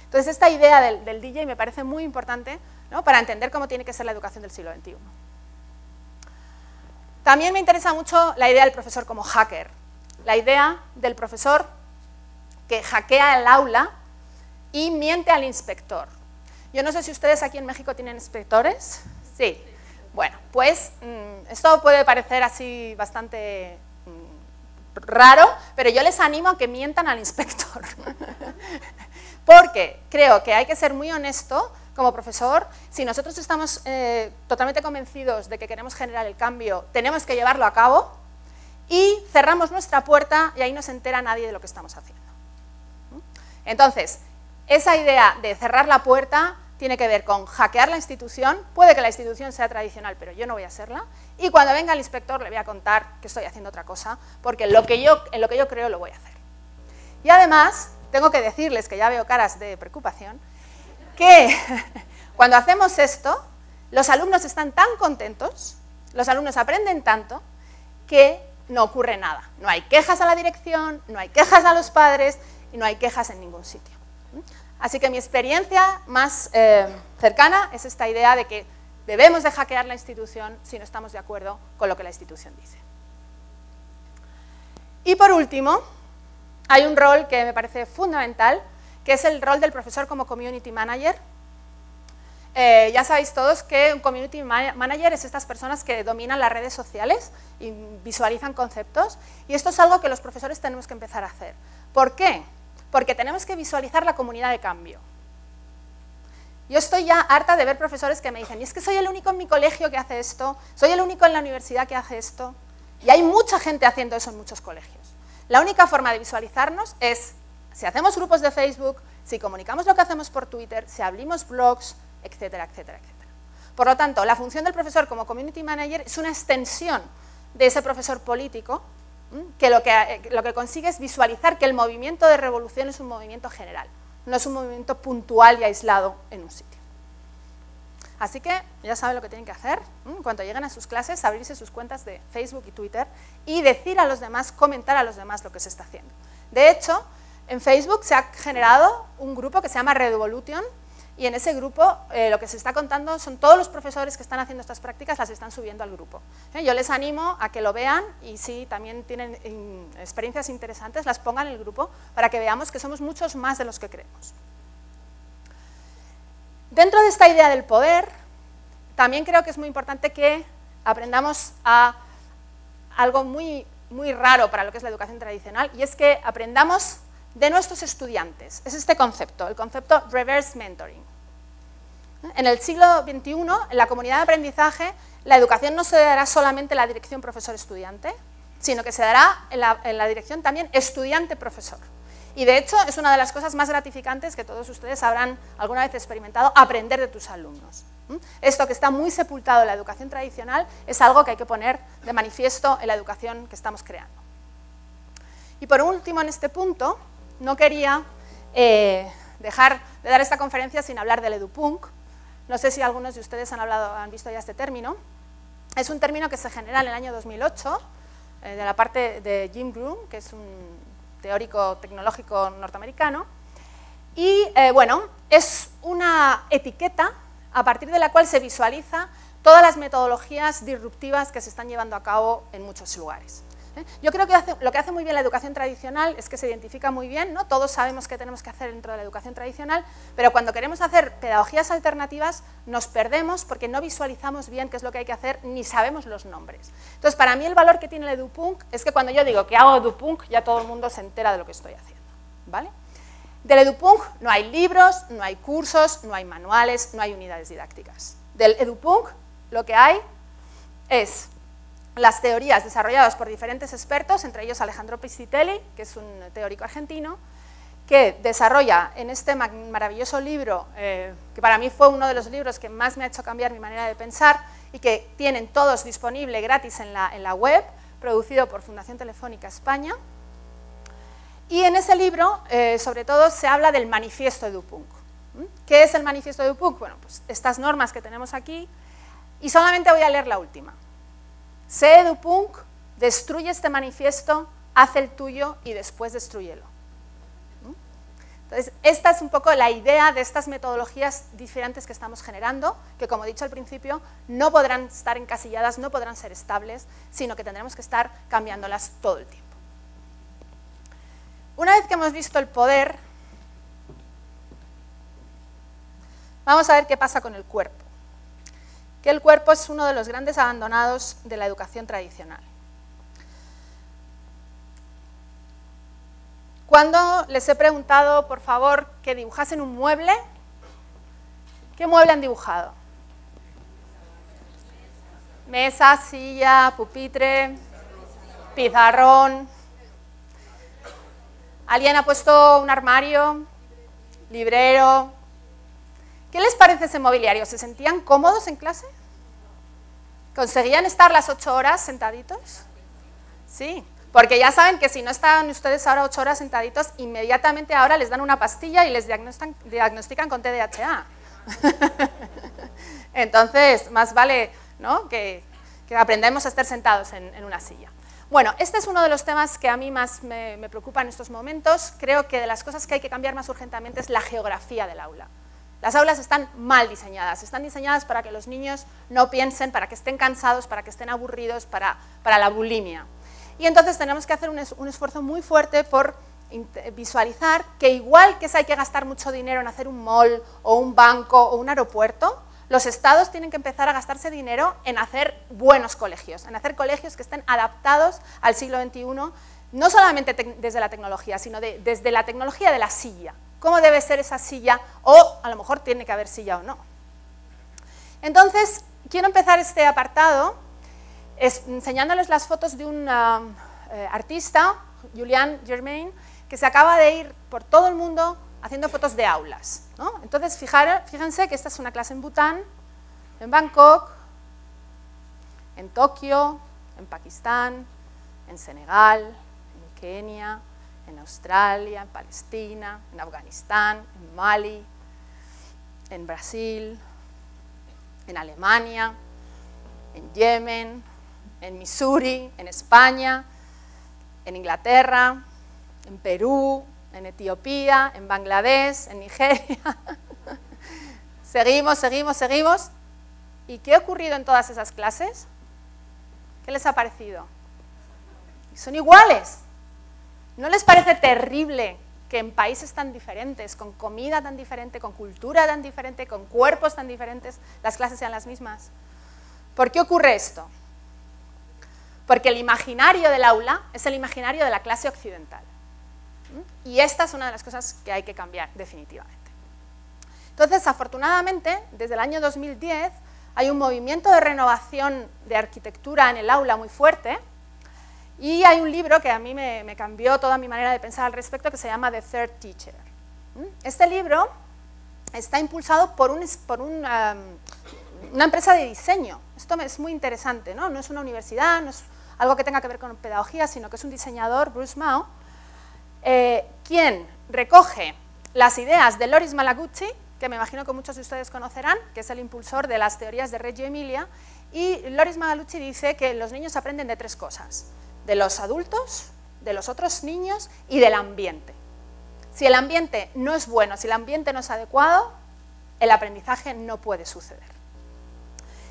Entonces, esta idea del, DJ me parece muy importante para entender cómo tiene que ser la educación del siglo XXI. También me interesa mucho la idea del profesor como hacker, la idea del profesor que hackea el aula y miente al inspector. Yo no sé si ustedes aquí en México tienen inspectores. Sí. Bueno, pues mm, esto puede parecer así bastante mm, raro, pero yo les animo a que mientan al inspector. Porque creo que hay que ser muy honesto como profesor, si nosotros estamos eh, totalmente convencidos de que queremos generar el cambio, tenemos que llevarlo a cabo y cerramos nuestra puerta y ahí no se entera nadie de lo que estamos haciendo. Entonces, esa idea de cerrar la puerta tiene que ver con hackear la institución, puede que la institución sea tradicional, pero yo no voy a serla, y cuando venga el inspector le voy a contar que estoy haciendo otra cosa, porque lo que yo, en lo que yo creo lo voy a hacer. Y además, tengo que decirles, que ya veo caras de preocupación, que Cuando hacemos esto, los alumnos están tan contentos, los alumnos aprenden tanto, que no ocurre nada. No hay quejas a la dirección, no hay quejas a los padres y no hay quejas en ningún sitio. Así que mi experiencia más eh, cercana es esta idea de que debemos de hackear la institución si no estamos de acuerdo con lo que la institución dice. Y por último, hay un rol que me parece fundamental, que es el rol del profesor como community manager. Eh, ya sabéis todos que un community manager es estas personas que dominan las redes sociales y visualizan conceptos, y esto es algo que los profesores tenemos que empezar a hacer. ¿Por qué? Porque tenemos que visualizar la comunidad de cambio. Yo estoy ya harta de ver profesores que me dicen, y es que soy el único en mi colegio que hace esto, soy el único en la universidad que hace esto, y hay mucha gente haciendo eso en muchos colegios. La única forma de visualizarnos es si hacemos grupos de Facebook, si comunicamos lo que hacemos por Twitter, si abrimos blogs, etcétera, etcétera, etcétera. Por lo tanto, la función del profesor como community manager es una extensión de ese profesor político que lo, que eh, lo que consigue es visualizar que el movimiento de revolución es un movimiento general, no es un movimiento puntual y aislado en un sitio. Así que ya saben lo que tienen que hacer. Cuando lleguen a sus clases, abrirse sus cuentas de Facebook y Twitter y decir a los demás, comentar a los demás lo que se está haciendo. De hecho, en Facebook se ha generado un grupo que se llama Revolution y en ese grupo eh, lo que se está contando son todos los profesores que están haciendo estas prácticas, las están subiendo al grupo. ¿eh? Yo les animo a que lo vean y si también tienen experiencias interesantes, las pongan en el grupo para que veamos que somos muchos más de los que creemos. Dentro de esta idea del poder, también creo que es muy importante que aprendamos a algo muy, muy raro para lo que es la educación tradicional, y es que aprendamos de nuestros estudiantes. Es este concepto, el concepto reverse mentoring. En el siglo XXI, en la comunidad de aprendizaje, la educación no se dará solamente en la dirección profesor-estudiante, sino que se dará en la, dirección también estudiante-profesor. Y de hecho es una de las cosas más gratificantes que todos ustedes habrán alguna vez experimentado, aprender de tus alumnos. Esto que está muy sepultado en la educación tradicional es algo que hay que poner de manifiesto en la educación que estamos creando. Y por último, en este punto, no quería eh, dejar de dar esta conferencia sin hablar del edupunk. No sé si algunos de ustedes han, hablado, han visto ya este término. Es un término que se genera en el año 2008 eh, de la parte de Jim Groom, que es un teórico tecnológico norteamericano. Y eh, bueno, es una etiqueta a partir de la cual se visualiza todas las metodologías disruptivas que se están llevando a cabo en muchos lugares. ¿Eh? Yo creo que lo que hace muy bien la educación tradicional es que se identifica muy bien, ¿no? todos sabemos qué tenemos que hacer dentro de la educación tradicional, pero cuando queremos hacer pedagogías alternativas nos perdemos porque no visualizamos bien qué es lo que hay que hacer ni sabemos los nombres. Entonces, para mí el valor que tiene el EduPunk es que cuando yo digo que hago EduPunk ya todo el mundo se entera de lo que estoy haciendo. ¿vale? Del EduPunk no hay libros, no hay cursos, no hay manuales, no hay unidades didácticas. Del EduPunk lo que hay es las teorías desarrolladas por diferentes expertos, entre ellos Alejandro Piscitelli, que es un teórico argentino, que desarrolla en este maravilloso libro, eh, que para mí fue uno de los libros que más me ha hecho cambiar mi manera de pensar y que tienen todos disponible gratis en la, web, producido por Fundación Telefónica España. Y en ese libro, eh, sobre todo, se habla del manifiesto de Dupunk. ¿Mm? ¿Qué es el manifiesto de Dupunk? Bueno, pues estas normas que tenemos aquí, y solamente voy a leer la última. Sé Dupunk, destruye este manifiesto, haz el tuyo y después destruyelo. Entonces, esta es un poco la idea de estas metodologías diferentes que estamos generando, que como he dicho al principio, no podrán estar encasilladas, no podrán ser estables, sino que tendremos que estar cambiándolas todo el tiempo. Una vez que hemos visto el poder, vamos a ver qué pasa con el cuerpo que el cuerpo es uno de los grandes abandonados de la educación tradicional. Cuando les he preguntado, por favor, que dibujasen un mueble, ¿qué mueble han dibujado? Mesa, silla, pupitre, pizarrón. ¿Alguien ha puesto un armario? ¿Librero? ¿Qué les parece ese mobiliario? ¿Se sentían cómodos en clase? ¿Conseguían estar las ocho horas sentaditos? Sí, porque ya saben que si no están ustedes ahora ocho horas sentaditos, inmediatamente ahora les dan una pastilla y les diagnostican, con TDAH. Entonces, más vale que, aprendamos a estar sentados en, una silla. Bueno, este es uno de los temas que a mí más me, me preocupa en estos momentos. Creo que de las cosas que hay que cambiar más urgentemente es la geografía del aula. Las aulas están mal diseñadas, están diseñadas para que los niños no piensen, para que estén cansados, para que estén aburridos, para, la bulimia. Y entonces tenemos que hacer un, esfuerzo muy fuerte por visualizar que igual que hay que gastar mucho dinero en hacer un mall o un banco o un aeropuerto, los estados tienen que empezar a gastarse dinero en hacer buenos colegios, en hacer colegios que estén adaptados al siglo XXI, no solamente desde la tecnología, sino desde la tecnología de la silla, cómo debe ser esa silla, o a lo mejor tiene que haber silla o no. Entonces, quiero empezar este apartado enseñándoles las fotos de un um, eh, artista, Julian Germain, que se acaba de ir por todo el mundo haciendo fotos de aulas. Entonces, fíjense que esta es una clase en Bután, en Bangkok, en Tokio, en Pakistán, en Senegal, en Kenia, en Australia, en Palestina, en Afganistán, en Mali, en Brasil, en Alemania, en Yemen, en Missouri, en España, en Inglaterra, en Perú, en Etiopía, en Bangladesh, en Nigeria. seguimos, seguimos, seguimos. ¿Y qué ha ocurrido en todas esas clases? ¿Qué les ha parecido? Son iguales. ¿No les parece terrible que en países tan diferentes, con comida tan diferente, con cultura tan diferente, con cuerpos tan diferentes, las clases sean las mismas? ¿Por qué ocurre esto? Porque el imaginario del aula es el imaginario de la clase occidental. Y esta es una de las cosas que hay que cambiar definitivamente. Entonces, afortunadamente, desde el año 2010 hay un movimiento de renovación de arquitectura en el aula muy fuerte, y hay un libro que a mí me, cambió toda mi manera de pensar al respecto que se llama The Third Teacher. Este libro está impulsado por, un, por una empresa de diseño. Esto es muy interesante, ¿no? No es una universidad, no es algo que tenga que ver con pedagogía, sino que es un diseñador, Bruce Mao, eh, quien recoge las ideas de Loris Malagucci, que me imagino que muchos de ustedes conocerán, que es el impulsor de las teorías de Reggio Emilia, y Loris Malagucci dice que los niños aprenden de tres cosas de los adultos, de los otros niños y del ambiente. Si el ambiente no es bueno, si el ambiente no es adecuado, el aprendizaje no puede suceder.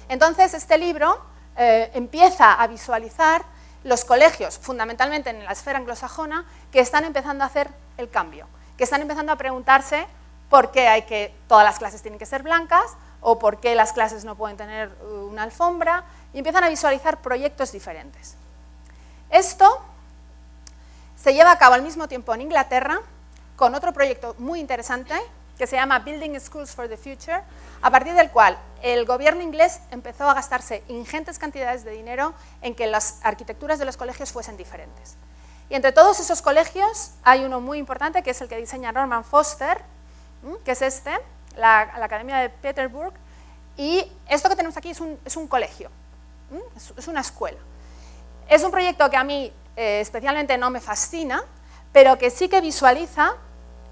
Entonces, este libro eh, empieza a visualizar los colegios, fundamentalmente en la esfera anglosajona, que están empezando a hacer el cambio, que están empezando a preguntarse por qué hay que, todas las clases tienen que ser blancas, o por qué las clases no pueden tener uh, una alfombra, y empiezan a visualizar proyectos diferentes. Esto se lleva a cabo al mismo tiempo en Inglaterra con otro proyecto muy interesante que se llama Building Schools for the Future, a partir del cual el gobierno inglés empezó a gastarse ingentes cantidades de dinero en que las arquitecturas de los colegios fuesen diferentes. Y entre todos esos colegios hay uno muy importante que es el que diseña Norman Foster, que es este, la, Academia de Peterburg, y esto que tenemos aquí es un, colegio, es una escuela. Es un proyecto que a mí eh, especialmente no me fascina, pero que sí que visualiza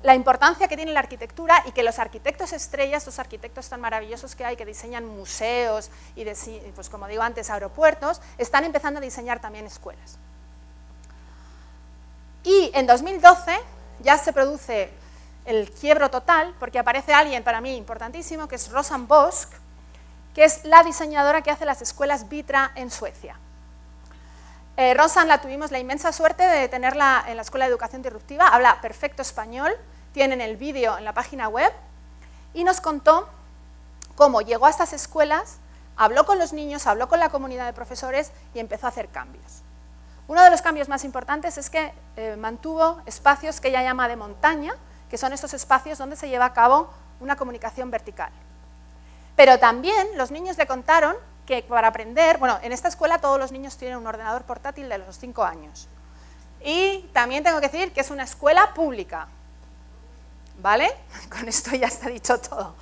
la importancia que tiene la arquitectura y que los arquitectos estrellas, los arquitectos tan maravillosos que hay, que diseñan museos y, pues como digo antes, aeropuertos, están empezando a diseñar también escuelas. Y en 2012 ya se produce el quiebro total, porque aparece alguien para mí importantísimo, que es Rosan Bosk, que es la diseñadora que hace las escuelas Vitra en Suecia. Eh, Rosan la tuvimos la inmensa suerte de tenerla en la Escuela de Educación Disruptiva, habla perfecto español, tienen el vídeo en la página web, y nos contó cómo llegó a estas escuelas, habló con los niños, habló con la comunidad de profesores y empezó a hacer cambios. Uno de los cambios más importantes es que eh, mantuvo espacios que ella llama de montaña, que son estos espacios donde se lleva a cabo una comunicación vertical. Pero también los niños le contaron que para aprender, bueno, en esta escuela todos los niños tienen un ordenador portátil de los 5 años. Y también tengo que decir que es una escuela pública. ¿Vale? Con esto ya está dicho todo.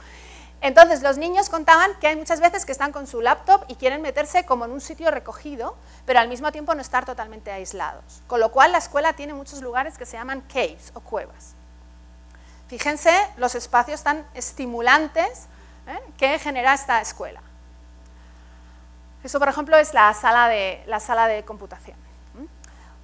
Entonces, los niños contaban que hay muchas veces que están con su laptop y quieren meterse como en un sitio recogido, pero al mismo tiempo no estar totalmente aislados. Con lo cual, la escuela tiene muchos lugares que se llaman caves o cuevas. Fíjense los espacios tan estimulantes ¿eh? que genera esta escuela. Eso, por ejemplo, es la sala de, la sala de computación.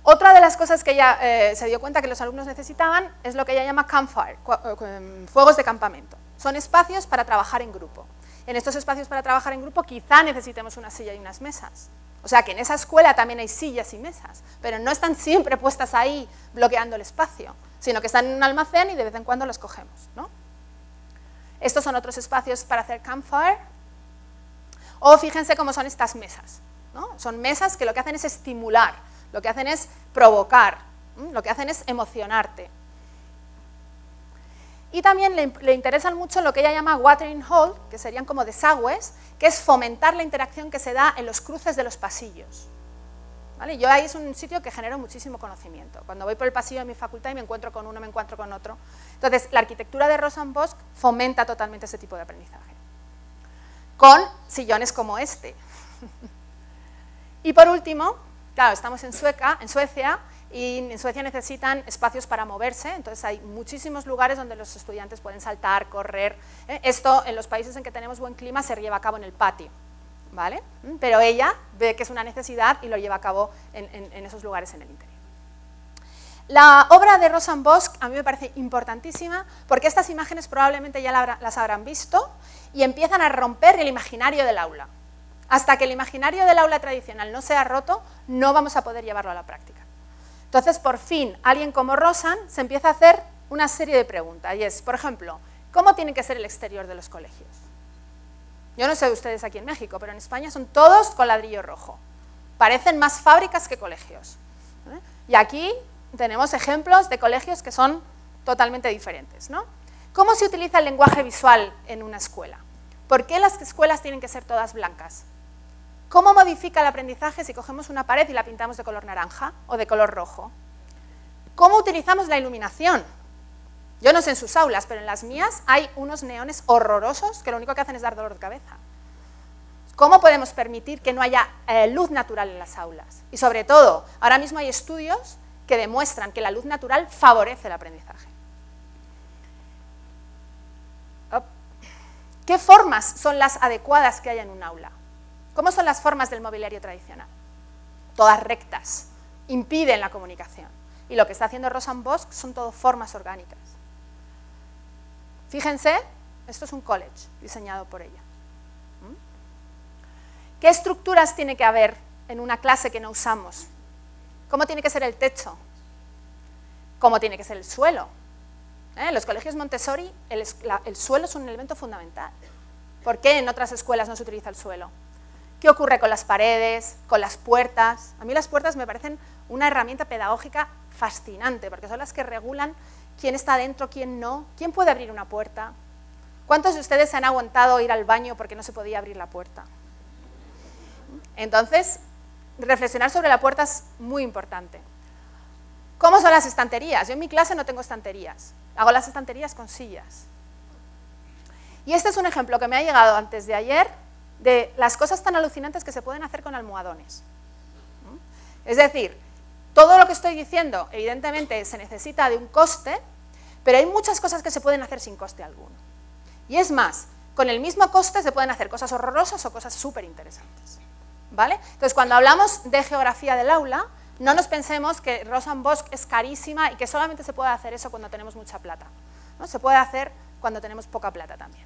Otra de las cosas que ella eh, se dio cuenta que los alumnos necesitaban es lo que ella llama campfire, eh, fuegos de campamento. Son espacios para trabajar en grupo. En estos espacios para trabajar en grupo quizá necesitemos una silla y unas mesas. O sea que en esa escuela también hay sillas y mesas, pero no están siempre puestas ahí bloqueando el espacio, sino que están en un almacén y de vez en cuando los cogemos. Estos son otros espacios para hacer campfire. O fíjense cómo son estas mesas. Son mesas que lo que hacen es estimular, lo que hacen es provocar, lo que hacen es emocionarte. Y también le, interesan mucho lo que ella llama watering hole, que serían como desagües, que es fomentar la interacción que se da en los cruces de los pasillos. ¿Vale? Yo ahí es un sitio que genero muchísimo conocimiento. Cuando voy por el pasillo de mi facultad y me encuentro con uno, me encuentro con otro. Entonces, la arquitectura de Rosenbosch fomenta totalmente ese tipo de aprendizaje. Con sillones como este. y por último, claro, estamos en, Sueca, en Suecia y en Suecia necesitan espacios para moverse, entonces hay muchísimos lugares donde los estudiantes pueden saltar, correr. ¿eh? Esto en los países en que tenemos buen clima se lleva a cabo en el patio, ¿vale? Pero ella ve que es una necesidad y lo lleva a cabo en, esos lugares en el interior. La obra de Rosenbosch a mí me parece importantísima porque estas imágenes probablemente ya las habrán visto y empiezan a romper el imaginario del aula. Hasta que el imaginario del aula tradicional no sea roto, no vamos a poder llevarlo a la práctica. Entonces, por fin, alguien como Rosan se empieza a hacer una serie de preguntas, y es, por ejemplo, ¿cómo tiene que ser el exterior de los colegios? Yo no sé de ustedes aquí en México, pero en España son todos con ladrillo rojo. Parecen más fábricas que colegios. Y aquí tenemos ejemplos de colegios que son totalmente diferentes. ¿no? ¿Cómo se utiliza el lenguaje visual en una escuela? ¿Por qué las escuelas tienen que ser todas blancas? ¿Cómo modifica el aprendizaje si cogemos una pared y la pintamos de color naranja o de color rojo? ¿Cómo utilizamos la iluminación? Yo no sé en sus aulas, pero en las mías hay unos neones horrorosos que lo único que hacen es dar dolor de cabeza. ¿Cómo podemos permitir que no haya eh, luz natural en las aulas? Y sobre todo, ahora mismo hay estudios que demuestran que la luz natural favorece el aprendizaje. ¿Qué formas son las adecuadas que hay en un aula? ¿Cómo son las formas del mobiliario tradicional? Todas rectas, impiden la comunicación. Y lo que está haciendo Rosan Bosch son todo formas orgánicas. Fíjense, esto es un college diseñado por ella. ¿Mm? ¿Qué estructuras tiene que haber en una clase que no usamos? ¿Cómo tiene que ser el techo? ¿Cómo tiene que ser el suelo? ¿Eh? En los colegios Montessori el, el suelo es un elemento fundamental. ¿Por qué en otras escuelas no se utiliza el suelo? ¿Qué ocurre con las paredes, con las puertas? A mí las puertas me parecen una herramienta pedagógica fascinante, porque son las que regulan quién está dentro, quién no, quién puede abrir una puerta. ¿Cuántos de ustedes han aguantado ir al baño porque no se podía abrir la puerta? Entonces, reflexionar sobre la puerta es muy importante. ¿Cómo son las estanterías? Yo en mi clase no tengo estanterías, hago las estanterías con sillas. Y este es un ejemplo que me ha llegado antes de ayer de las cosas tan alucinantes que se pueden hacer con almohadones. Es decir, todo lo que estoy diciendo, evidentemente, se necesita de un coste, pero hay muchas cosas que se pueden hacer sin coste alguno. Y es más, con el mismo coste se pueden hacer cosas horrorosas o cosas súper interesantes. ¿Vale? Entonces, cuando hablamos de geografía del aula, no nos pensemos que Rosenbosch es carísima y que solamente se puede hacer eso cuando tenemos mucha plata. ¿no? Se puede hacer cuando tenemos poca plata también.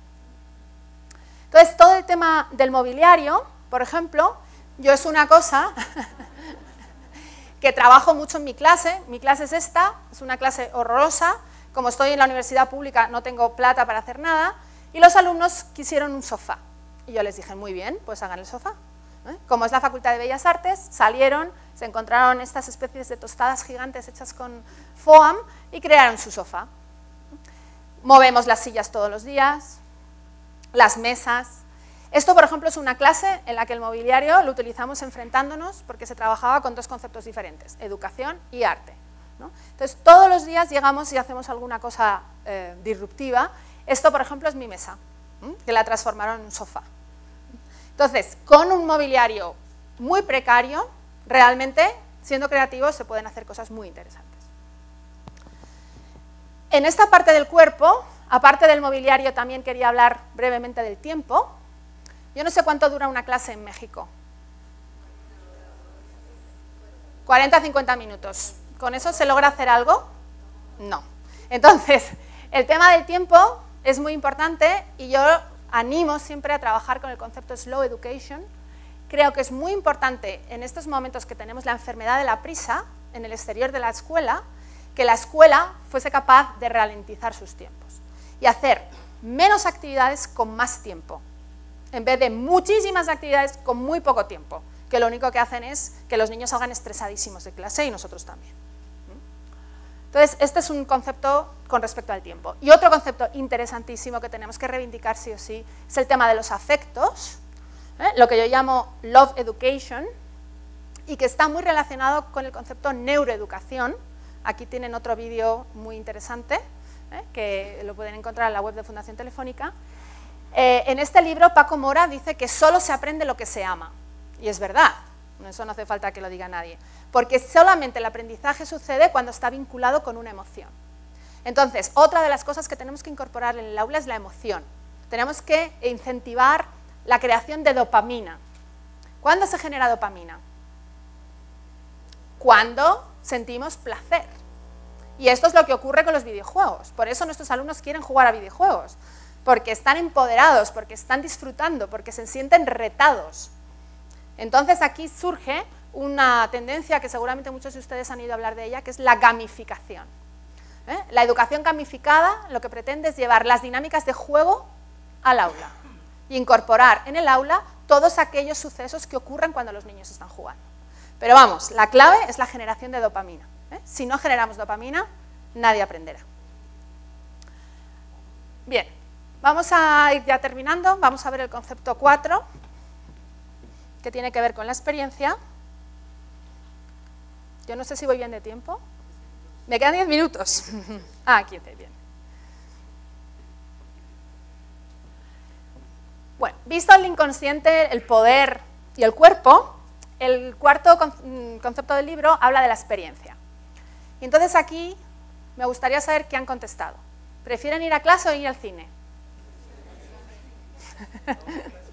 Entonces, todo el tema del mobiliario, por ejemplo, yo es una cosa que trabajo mucho en mi clase. Mi clase es esta, es una clase horrorosa. Como estoy en la universidad pública, no tengo plata para hacer nada. Y los alumnos quisieron un sofá. Y yo les dije, muy bien, pues hagan el sofá. ¿Eh? Como es la Facultad de Bellas Artes, salieron, se encontraron estas especies de tostadas gigantes hechas con foam y crearon su sofá. Movemos las sillas todos los días, las mesas. Esto, por ejemplo, es una clase en la que el mobiliario lo utilizamos enfrentándonos porque se trabajaba con dos conceptos diferentes, educación y arte. Entonces, todos los días llegamos y hacemos alguna cosa eh, disruptiva. Esto, por ejemplo, es mi mesa, que la transformaron en un sofá. Entonces, con un mobiliario muy precario, realmente, siendo creativos, se pueden hacer cosas muy interesantes. En esta parte del cuerpo aparte del mobiliario, también quería hablar brevemente del tiempo. Yo no sé cuánto dura una clase en México. 40 50 minutos. ¿Con eso se logra hacer algo? No. Entonces, el tema del tiempo es muy importante y yo animo siempre a trabajar con el concepto Slow Education. Creo que es muy importante en estos momentos que tenemos la enfermedad de la prisa en el exterior de la escuela, que la escuela fuese capaz de ralentizar sus tiempos y hacer menos actividades con más tiempo, en vez de muchísimas actividades con muy poco tiempo, que lo único que hacen es que los niños salgan estresadísimos de clase y nosotros también. Entonces, este es un concepto con respecto al tiempo. Y otro concepto interesantísimo que tenemos que reivindicar sí o sí es el tema de los afectos, ¿eh? lo que yo llamo love education, y que está muy relacionado con el concepto neuroeducación. Aquí tienen otro vídeo muy interesante, ¿eh? que lo pueden encontrar en la web de Fundación Telefónica. Eh, en este libro, Paco Mora dice que solo se aprende lo que se ama. Y es verdad, eso no hace falta que lo diga nadie. Porque solamente el aprendizaje sucede cuando está vinculado con una emoción. Entonces, otra de las cosas que tenemos que incorporar en el aula es la emoción. Tenemos que incentivar la creación de dopamina. ¿Cuándo se genera dopamina? Cuando sentimos placer. Y esto es lo que ocurre con los videojuegos. Por eso nuestros alumnos quieren jugar a videojuegos. Porque están empoderados, porque están disfrutando, porque se sienten retados. Entonces aquí surge una tendencia que seguramente muchos de ustedes han ido a hablar de ella, que es la gamificación. ¿eh? La educación gamificada lo que pretende es llevar las dinámicas de juego al aula y incorporar en el aula todos aquellos sucesos que ocurren cuando los niños están jugando. Pero vamos, la clave es la generación de dopamina. ¿eh? Si no generamos dopamina, nadie aprenderá. Bien, vamos a ir ya terminando, vamos a ver el concepto 4, que tiene que ver con la experiencia. Yo no sé si voy bien de tiempo. Me quedan 10 minutos. ah, 15, bien. Bueno, visto el inconsciente, el poder y el cuerpo, el cuarto mm, concepto del libro habla de la experiencia. Y entonces aquí me gustaría saber qué han contestado. ¿Prefieren ir a clase o ir al cine?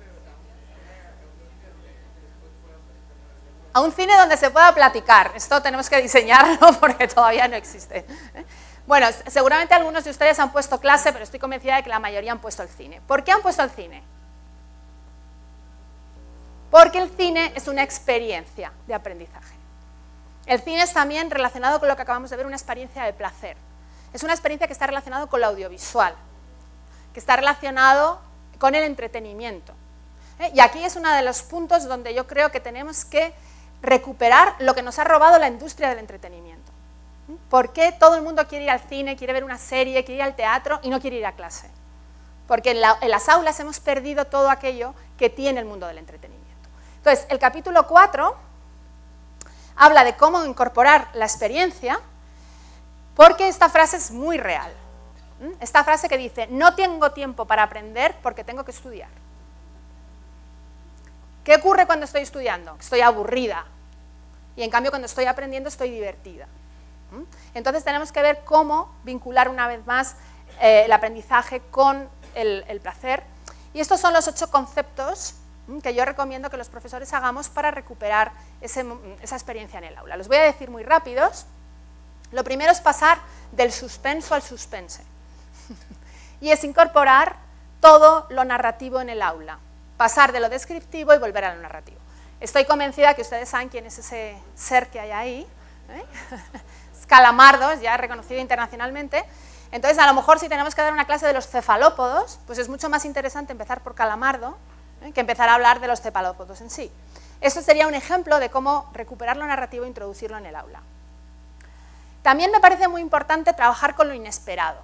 a un cine donde se pueda platicar. Esto tenemos que diseñarlo porque todavía no existe. Bueno, seguramente algunos de ustedes han puesto clase, pero estoy convencida de que la mayoría han puesto el cine. ¿Por qué han puesto el cine? Porque el cine es una experiencia de aprendizaje. El cine es también relacionado con lo que acabamos de ver, una experiencia de placer. Es una experiencia que está relacionada con lo audiovisual, que está relacionado con el entretenimiento. ¿Eh? Y aquí es uno de los puntos donde yo creo que tenemos que recuperar lo que nos ha robado la industria del entretenimiento. ¿Por qué todo el mundo quiere ir al cine, quiere ver una serie, quiere ir al teatro y no quiere ir a clase? Porque en, las aulas hemos perdido todo aquello que tiene el mundo del entretenimiento. Entonces, el capítulo 4 habla de cómo incorporar la experiencia, porque esta frase es muy real. Esta frase que dice, no tengo tiempo para aprender porque tengo que estudiar. ¿Qué ocurre cuando estoy estudiando? Estoy aburrida. Y en cambio cuando estoy aprendiendo estoy divertida. ¿Mm? Entonces tenemos que ver cómo vincular una vez más eh, el aprendizaje con el, placer. Y estos son los ocho conceptos que yo recomiendo que los profesores hagamos para recuperar esa experiencia en el aula. Los voy a decir muy rápidos. Lo primero es pasar del suspenso al suspense. y es incorporar todo lo narrativo en el aula pasar de lo descriptivo y volver a lo narrativo. Estoy convencida que ustedes saben quién es ese ser que hay ahí. ¿eh? Es Calamardo, es ya reconocido internacionalmente. Entonces, a lo mejor si tenemos que dar una clase de los cefalópodos, pues es mucho más interesante empezar por Calamardo ¿eh? que empezar a hablar de los cefalópodos en sí. Esto sería un ejemplo de cómo recuperar lo narrativo e introducirlo en el aula. También me parece muy importante trabajar con lo inesperado.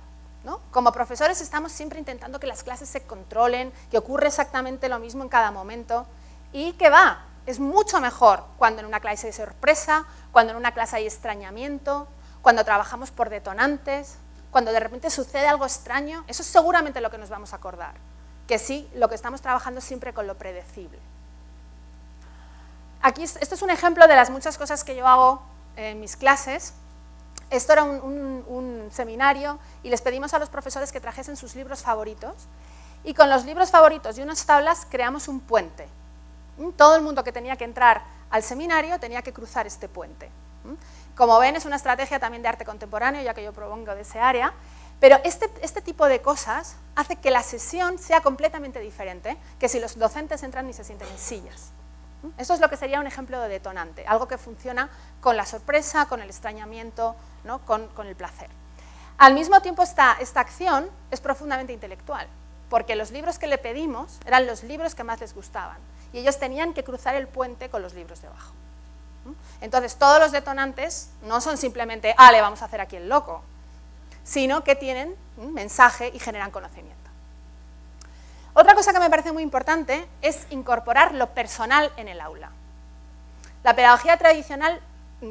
Como profesores estamos siempre intentando que las clases se controlen, que ocurre exactamente lo mismo en cada momento. Y que va, es mucho mejor cuando en una clase hay sorpresa, cuando en una clase hay extrañamiento, cuando trabajamos por detonantes, cuando de repente sucede algo extraño, eso es seguramente lo que nos vamos a acordar, que sí, lo que estamos trabajando siempre con lo predecible. Aquí, esto es un ejemplo de las muchas cosas que yo hago en mis clases, Esto era un, seminario y les pedimos a los profesores que trajesen sus libros favoritos y con los libros favoritos y unas tablas creamos un puente. ¿Mm? Todo el mundo que tenía que entrar al seminario tenía que cruzar este puente. ¿Mm? Como ven, es una estrategia también de arte contemporáneo, ya que yo propongo de ese área, pero este, este, tipo de cosas hace que la sesión sea completamente diferente que si los docentes entran y se sienten en sillas. Eso es lo que sería un ejemplo de detonante, algo que funciona con la sorpresa, con el extrañamiento, con, el placer. Al mismo tiempo, esta, esta acción es profundamente intelectual, porque los libros que le pedimos eran los libros que más les gustaban, y ellos tenían que cruzar el puente con los libros debajo. Entonces, todos los detonantes no son simplemente, ah, le vamos a hacer aquí el loco, sino que tienen mensaje y generan conocimiento. Otra cosa que me parece muy importante es incorporar lo personal en el aula. La pedagogía tradicional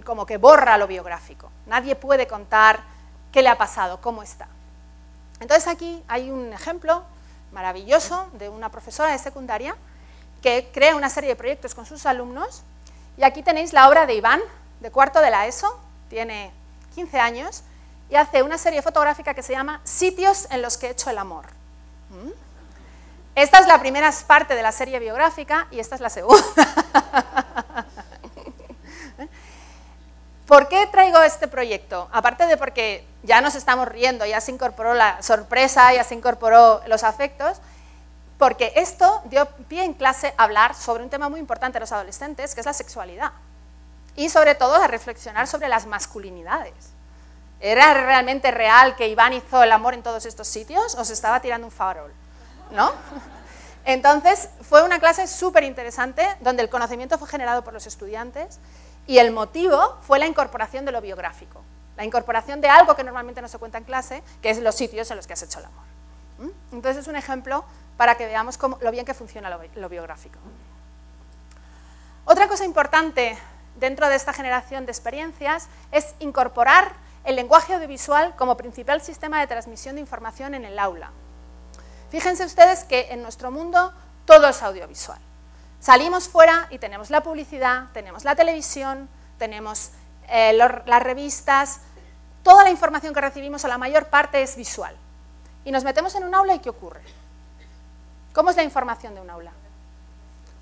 como que borra lo biográfico. Nadie puede contar qué le ha pasado, cómo está. Entonces aquí hay un ejemplo maravilloso de una profesora de secundaria que crea una serie de proyectos con sus alumnos y aquí tenéis la obra de Iván, de cuarto de la ESO, tiene 15 años, y hace una serie fotográfica que se llama Sitios en los que he hecho el amor. ¿Mm? Esta es la primera parte de la serie biográfica y esta es la segunda. ¿Por qué traigo este proyecto? Aparte de porque ya nos estamos riendo, ya se incorporó la sorpresa, ya se incorporó los afectos, porque esto dio pie en clase a hablar sobre un tema muy importante de los adolescentes, que es la sexualidad. Y sobre todo a reflexionar sobre las masculinidades. ¿Era realmente real que Iván hizo el amor en todos estos sitios o se estaba tirando un farol? ¿no? Entonces, fue una clase súper interesante donde el conocimiento fue generado por los estudiantes y el motivo fue la incorporación de lo biográfico, la incorporación de algo que normalmente no se cuenta en clase, que es los sitios en los que has hecho el amor. ¿Mm? Entonces, es un ejemplo para que veamos lo bien que funciona lo biográfico. Otra cosa importante dentro de esta generación de experiencias es incorporar el lenguaje audiovisual como principal sistema de transmisión de información en el aula. Fíjense ustedes que en nuestro mundo todo es audiovisual. Salimos fuera y tenemos la publicidad, tenemos la televisión, tenemos eh, las revistas, toda la información que recibimos o la mayor parte es visual. Y nos metemos en un aula y ¿qué ocurre? ¿Cómo es la información de un aula?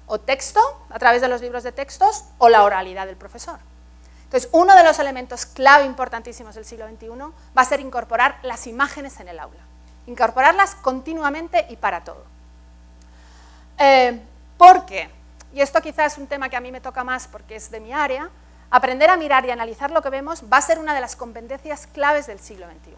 O texto, a través de los libros de textos, o la oralidad del profesor. Entonces, uno de los elementos clave importantísimos del siglo XXI va a ser incorporar las imágenes en el aula incorporarlas continuamente y para todo. Eh, porque, y esto quizás es un tema que a mí me toca más porque es de mi área, aprender a mirar y analizar lo que vemos va a ser una de las competencias claves del siglo XXI.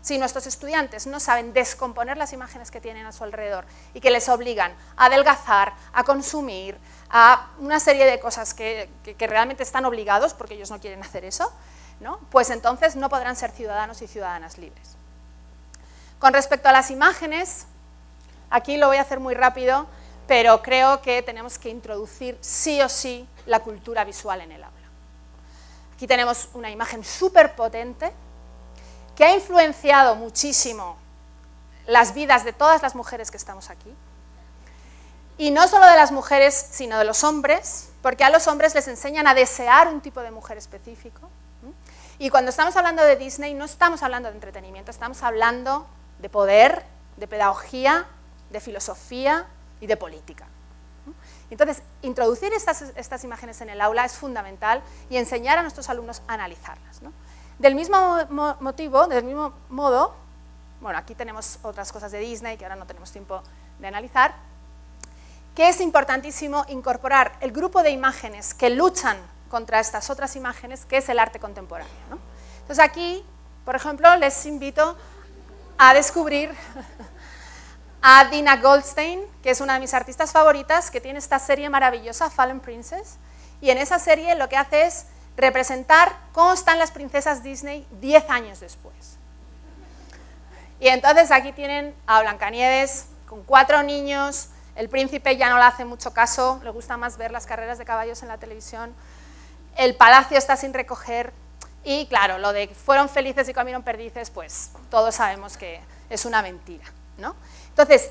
Si nuestros estudiantes no saben descomponer las imágenes que tienen a su alrededor y que les obligan a adelgazar, a consumir, a una serie de cosas que, que realmente están obligados porque ellos no quieren hacer eso, ¿no? pues entonces no podrán ser ciudadanos y ciudadanas libres. Con respecto a las imágenes, aquí lo voy a hacer muy rápido, pero creo que tenemos que introducir sí o sí la cultura visual en el aula. Aquí tenemos una imagen súper potente que ha influenciado muchísimo las vidas de todas las mujeres que estamos aquí. Y no solo de las mujeres, sino de los hombres, porque a los hombres les enseñan a desear un tipo de mujer específico. Y cuando estamos hablando de Disney, no estamos hablando de entretenimiento, estamos hablando de poder, de pedagogía, de filosofía y de política. Entonces, introducir estas, imágenes en el aula es fundamental y enseñar a nuestros alumnos a analizarlas. Del mismo motivo, del mismo modo, bueno, aquí tenemos otras cosas de Disney que ahora no tenemos tiempo de analizar, que es importantísimo incorporar el grupo de imágenes que luchan contra estas otras imágenes, que es el arte contemporáneo. Entonces aquí, por ejemplo, les invito a descubrir a Dina Goldstein, que es una de mis artistas favoritas, que tiene esta serie maravillosa, Fallen Princess, y en esa serie lo que hace es representar cómo están las princesas Disney 10 años después. Y entonces aquí tienen a Blancanieves con cuatro niños, el príncipe ya no le hace mucho caso, le gusta más ver las carreras de caballos en la televisión, el palacio está sin recoger, y claro, lo de fueron felices y comieron perdices, pues todos sabemos que es una mentira. ¿no? Entonces,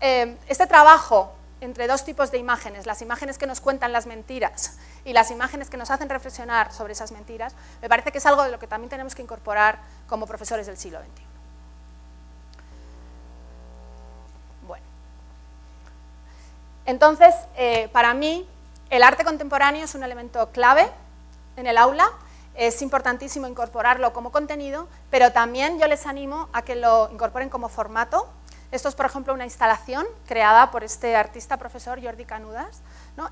eh, este trabajo entre dos tipos de imágenes, las imágenes que nos cuentan las mentiras y las imágenes que nos hacen reflexionar sobre esas mentiras, me parece que es algo de lo que también tenemos que incorporar como profesores del siglo XXI. Bueno, entonces, eh, para mí, el arte contemporáneo es un elemento clave en el aula, es importantísimo incorporarlo como contenido, pero también yo les animo a que lo incorporen como formato. Esto es, por ejemplo, una instalación creada por este artista profesor Jordi Canudas,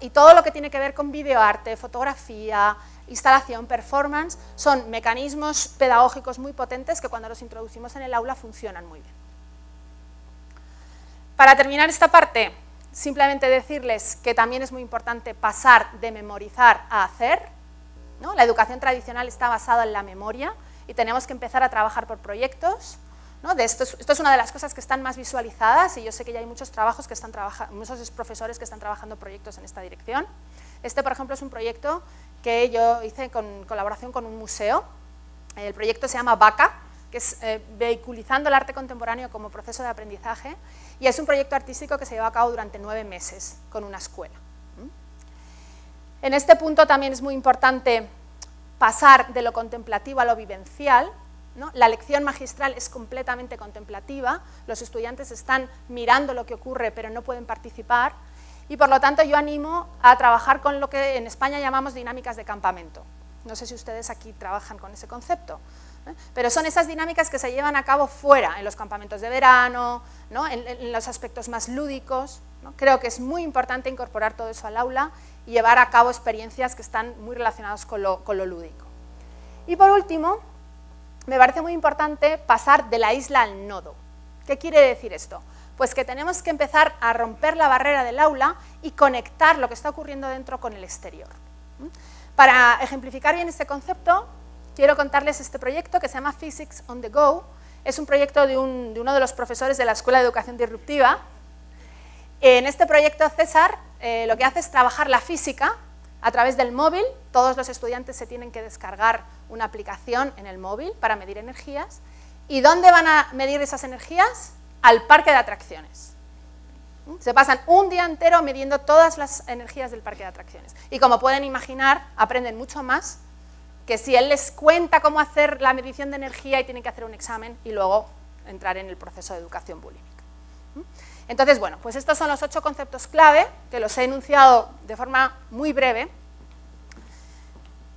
y todo lo que tiene que ver con videoarte, fotografía, instalación, performance, son mecanismos pedagógicos muy potentes que cuando los introducimos en el aula funcionan muy bien. Para terminar esta parte, simplemente decirles que también es muy importante pasar de memorizar a hacer, la educación tradicional está basada en la memoria y tenemos que empezar a trabajar por proyectos. Esto, es, una de las cosas que están más visualizadas y yo sé que ya hay muchos trabajos que están trabajando, muchos profesores que están trabajando proyectos en esta dirección. Este, por ejemplo, es un proyecto que yo hice en colaboración con un museo. El proyecto se llama VACA, que es eh, Vehiculizando el arte contemporáneo como proceso de aprendizaje, y es un proyecto artístico que se lleva a cabo durante nueve meses con una escuela. En este punto también es muy importante pasar de lo contemplativo a lo vivencial. La lección magistral es completamente contemplativa, los estudiantes están mirando lo que ocurre pero no pueden participar y por lo tanto yo animo a trabajar con lo que en España llamamos dinámicas de campamento. No sé si ustedes aquí trabajan con ese concepto, ¿eh? pero son esas dinámicas que se llevan a cabo fuera, en los campamentos de verano, en, los aspectos más lúdicos. Creo que es muy importante incorporar todo eso al aula y llevar a cabo experiencias que están muy relacionadas con lo, lúdico. Y por último, me parece muy importante pasar de la isla al nodo. ¿Qué quiere decir esto? Pues que tenemos que empezar a romper la barrera del aula y conectar lo que está ocurriendo dentro con el exterior. Para ejemplificar bien este concepto, quiero contarles este proyecto que se llama Physics on the Go. Es un proyecto de, uno de los profesores de la Escuela de Educación Disruptiva. En este proyecto, César eh, lo que hace es trabajar la física a través del móvil. Todos los estudiantes se tienen que descargar una aplicación en el móvil para medir energías. ¿Y dónde van a medir esas energías? Al parque de atracciones. Se pasan un día entero midiendo todas las energías del parque de atracciones. Y como pueden imaginar, aprenden mucho más que si él les cuenta cómo hacer la medición de energía y tienen que hacer un examen y luego entrar en el proceso de educación bulímica. Entonces, bueno, pues estos son los ocho conceptos clave, que los he enunciado de forma muy breve.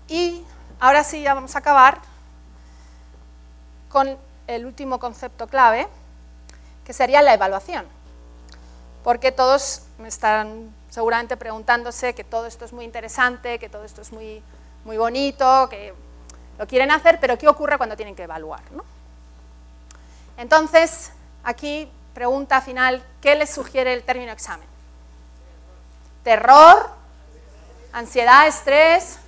Y ahora sí ya vamos a acabar con el último concepto clave, que sería la evaluación. Porque todos me están seguramente preguntándose que todo esto es muy interesante, que todo esto es muy, muy bonito, que lo quieren hacer, pero ¿qué ocurre cuando tienen que evaluar? Entonces, aquí pregunta final, ¿qué les sugiere el término examen? Terror, ansiedad, estrés,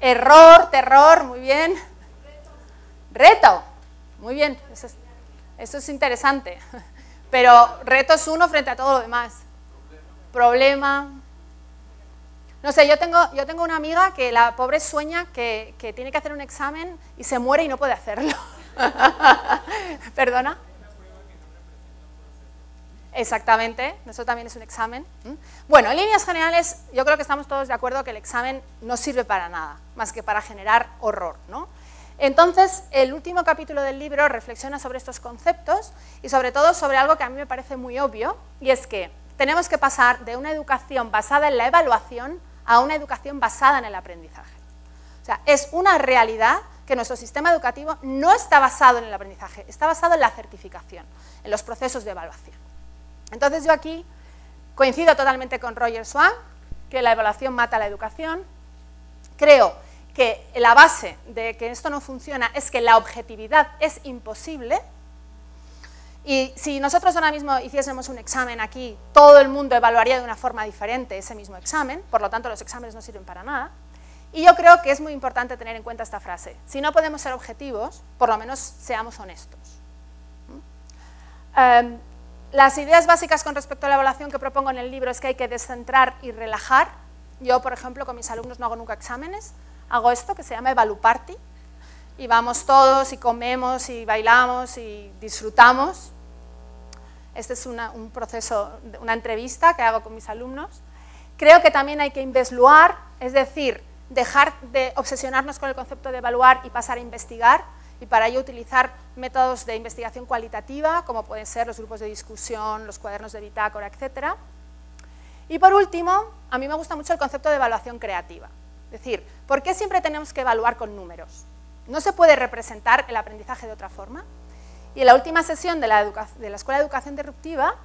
error, terror, muy bien. Reto, muy bien, eso es, interesante. Pero reto es uno frente a todo lo demás. Problema. No sé, yo tengo, yo tengo una amiga que la pobre sueña que, que tiene que hacer un examen y se muere y no puede hacerlo. ¿Perdona? Exactamente, eso también es un examen. Bueno, en líneas generales, yo creo que estamos todos de acuerdo que el examen no sirve para nada, más que para generar horror. ¿no? Entonces, el último capítulo del libro reflexiona sobre estos conceptos y sobre todo sobre algo que a mí me parece muy obvio, y es que tenemos que pasar de una educación basada en la evaluación a una educación basada en el aprendizaje. O sea, es una realidad que nuestro sistema educativo no está basado en el aprendizaje, está basado en la certificación, en los procesos de evaluación. Entonces yo aquí coincido totalmente con Roger Swan, que la evaluación mata la educación. Creo que la base de que esto no funciona es que la objetividad es imposible. Y si nosotros ahora mismo hiciésemos un examen aquí, todo el mundo evaluaría de una forma diferente ese mismo examen, por lo tanto los exámenes no sirven para nada. Y yo creo que es muy importante tener en cuenta esta frase. Si no podemos ser objetivos, por lo menos seamos honestos. ¿Mm? Las ideas básicas con respecto a la evaluación que propongo en el libro es que hay que descentrar y relajar. Yo, por ejemplo, con mis alumnos no hago nunca exámenes, hago esto que se llama Evaluparty, y vamos todos y comemos y bailamos y disfrutamos. este es un proceso, una entrevista que hago con mis alumnos. Creo que también hay que invesluar, es decir, dejar de obsesionarnos con el concepto de evaluar y pasar a investigar, y para ello utilizar métodos de investigación cualitativa, como pueden ser los grupos de discusión, los cuadernos de bitácora, etc. Y por último, a mí me gusta mucho el concepto de evaluación creativa. Es decir, ¿por qué siempre tenemos que evaluar con números? ¿No se puede representar el aprendizaje de otra forma? Y en la última sesión de la, de la Escuela de Educación Disruptiva,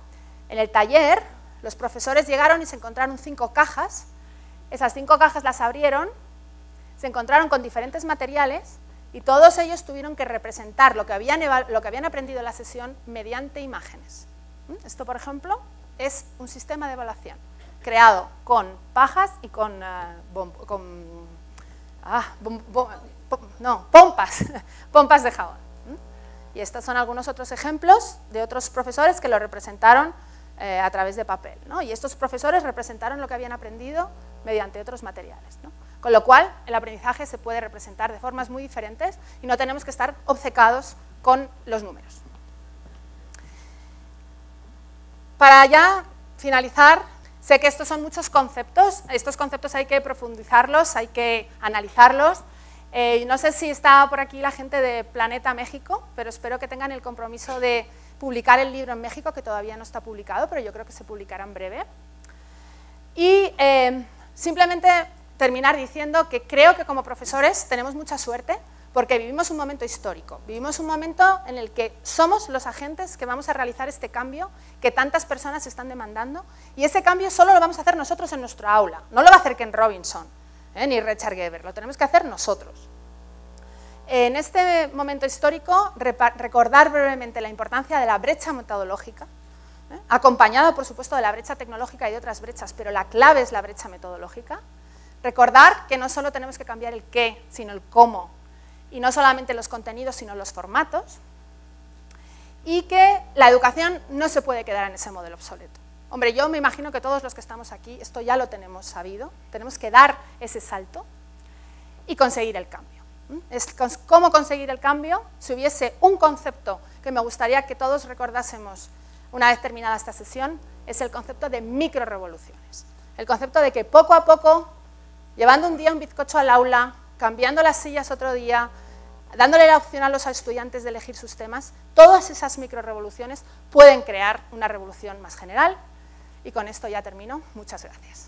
en el taller, los profesores llegaron y se encontraron cinco cajas. Esas cinco cajas las abrieron, se encontraron con diferentes materiales y todos ellos tuvieron que representar lo que habían, lo que habían aprendido en la sesión mediante imágenes. ¿Mm? Esto, por ejemplo, es un sistema de evaluación creado con pajas y con, eh, ah, no, pompas, pompas de jabón. ¿Mm? Y estos son algunos otros ejemplos de otros profesores que lo representaron eh, a través de papel. Y estos profesores representaron lo que habían aprendido mediante otros materiales. Con lo cual, el aprendizaje se puede representar de formas muy diferentes y no tenemos que estar obcecados con los números. Para ya finalizar, sé que estos son muchos conceptos, estos conceptos hay que profundizarlos, hay que analizarlos. Eh, no sé si está por aquí la gente de Planeta México, pero espero que tengan el compromiso de publicar el libro en México, que todavía no está publicado, pero yo creo que se publicará en breve. Y eh, simplemente terminar diciendo que creo que como profesores tenemos mucha suerte porque vivimos un momento histórico, vivimos un momento en el que somos los agentes que vamos a realizar este cambio que tantas personas están demandando y ese cambio solo lo vamos a hacer nosotros en nuestro aula, no lo va a hacer Ken Robinson ¿eh? ni Richard Geber, lo tenemos que hacer nosotros. En este momento histórico, recordar brevemente la importancia de la brecha metodológica, ¿eh? acompañado por supuesto de la brecha tecnológica y de otras brechas, pero la clave es la brecha metodológica, Recordar que no solo tenemos que cambiar el qué, sino el cómo, y no solamente los contenidos, sino los formatos, y que la educación no se puede quedar en ese modelo obsoleto. Hombre, yo me imagino que todos los que estamos aquí, esto ya lo tenemos sabido, tenemos que dar ese salto y conseguir el cambio. Es ¿Cómo conseguir el cambio? Si hubiese un concepto que me gustaría que todos recordásemos una vez terminada esta sesión, es el concepto de microrevoluciones. El concepto de que poco a poco llevando un día un bizcocho al aula, cambiando las sillas otro día, dándole la opción a los estudiantes de elegir sus temas, todas esas microrevoluciones pueden crear una revolución más general. Y con esto ya termino. Muchas gracias.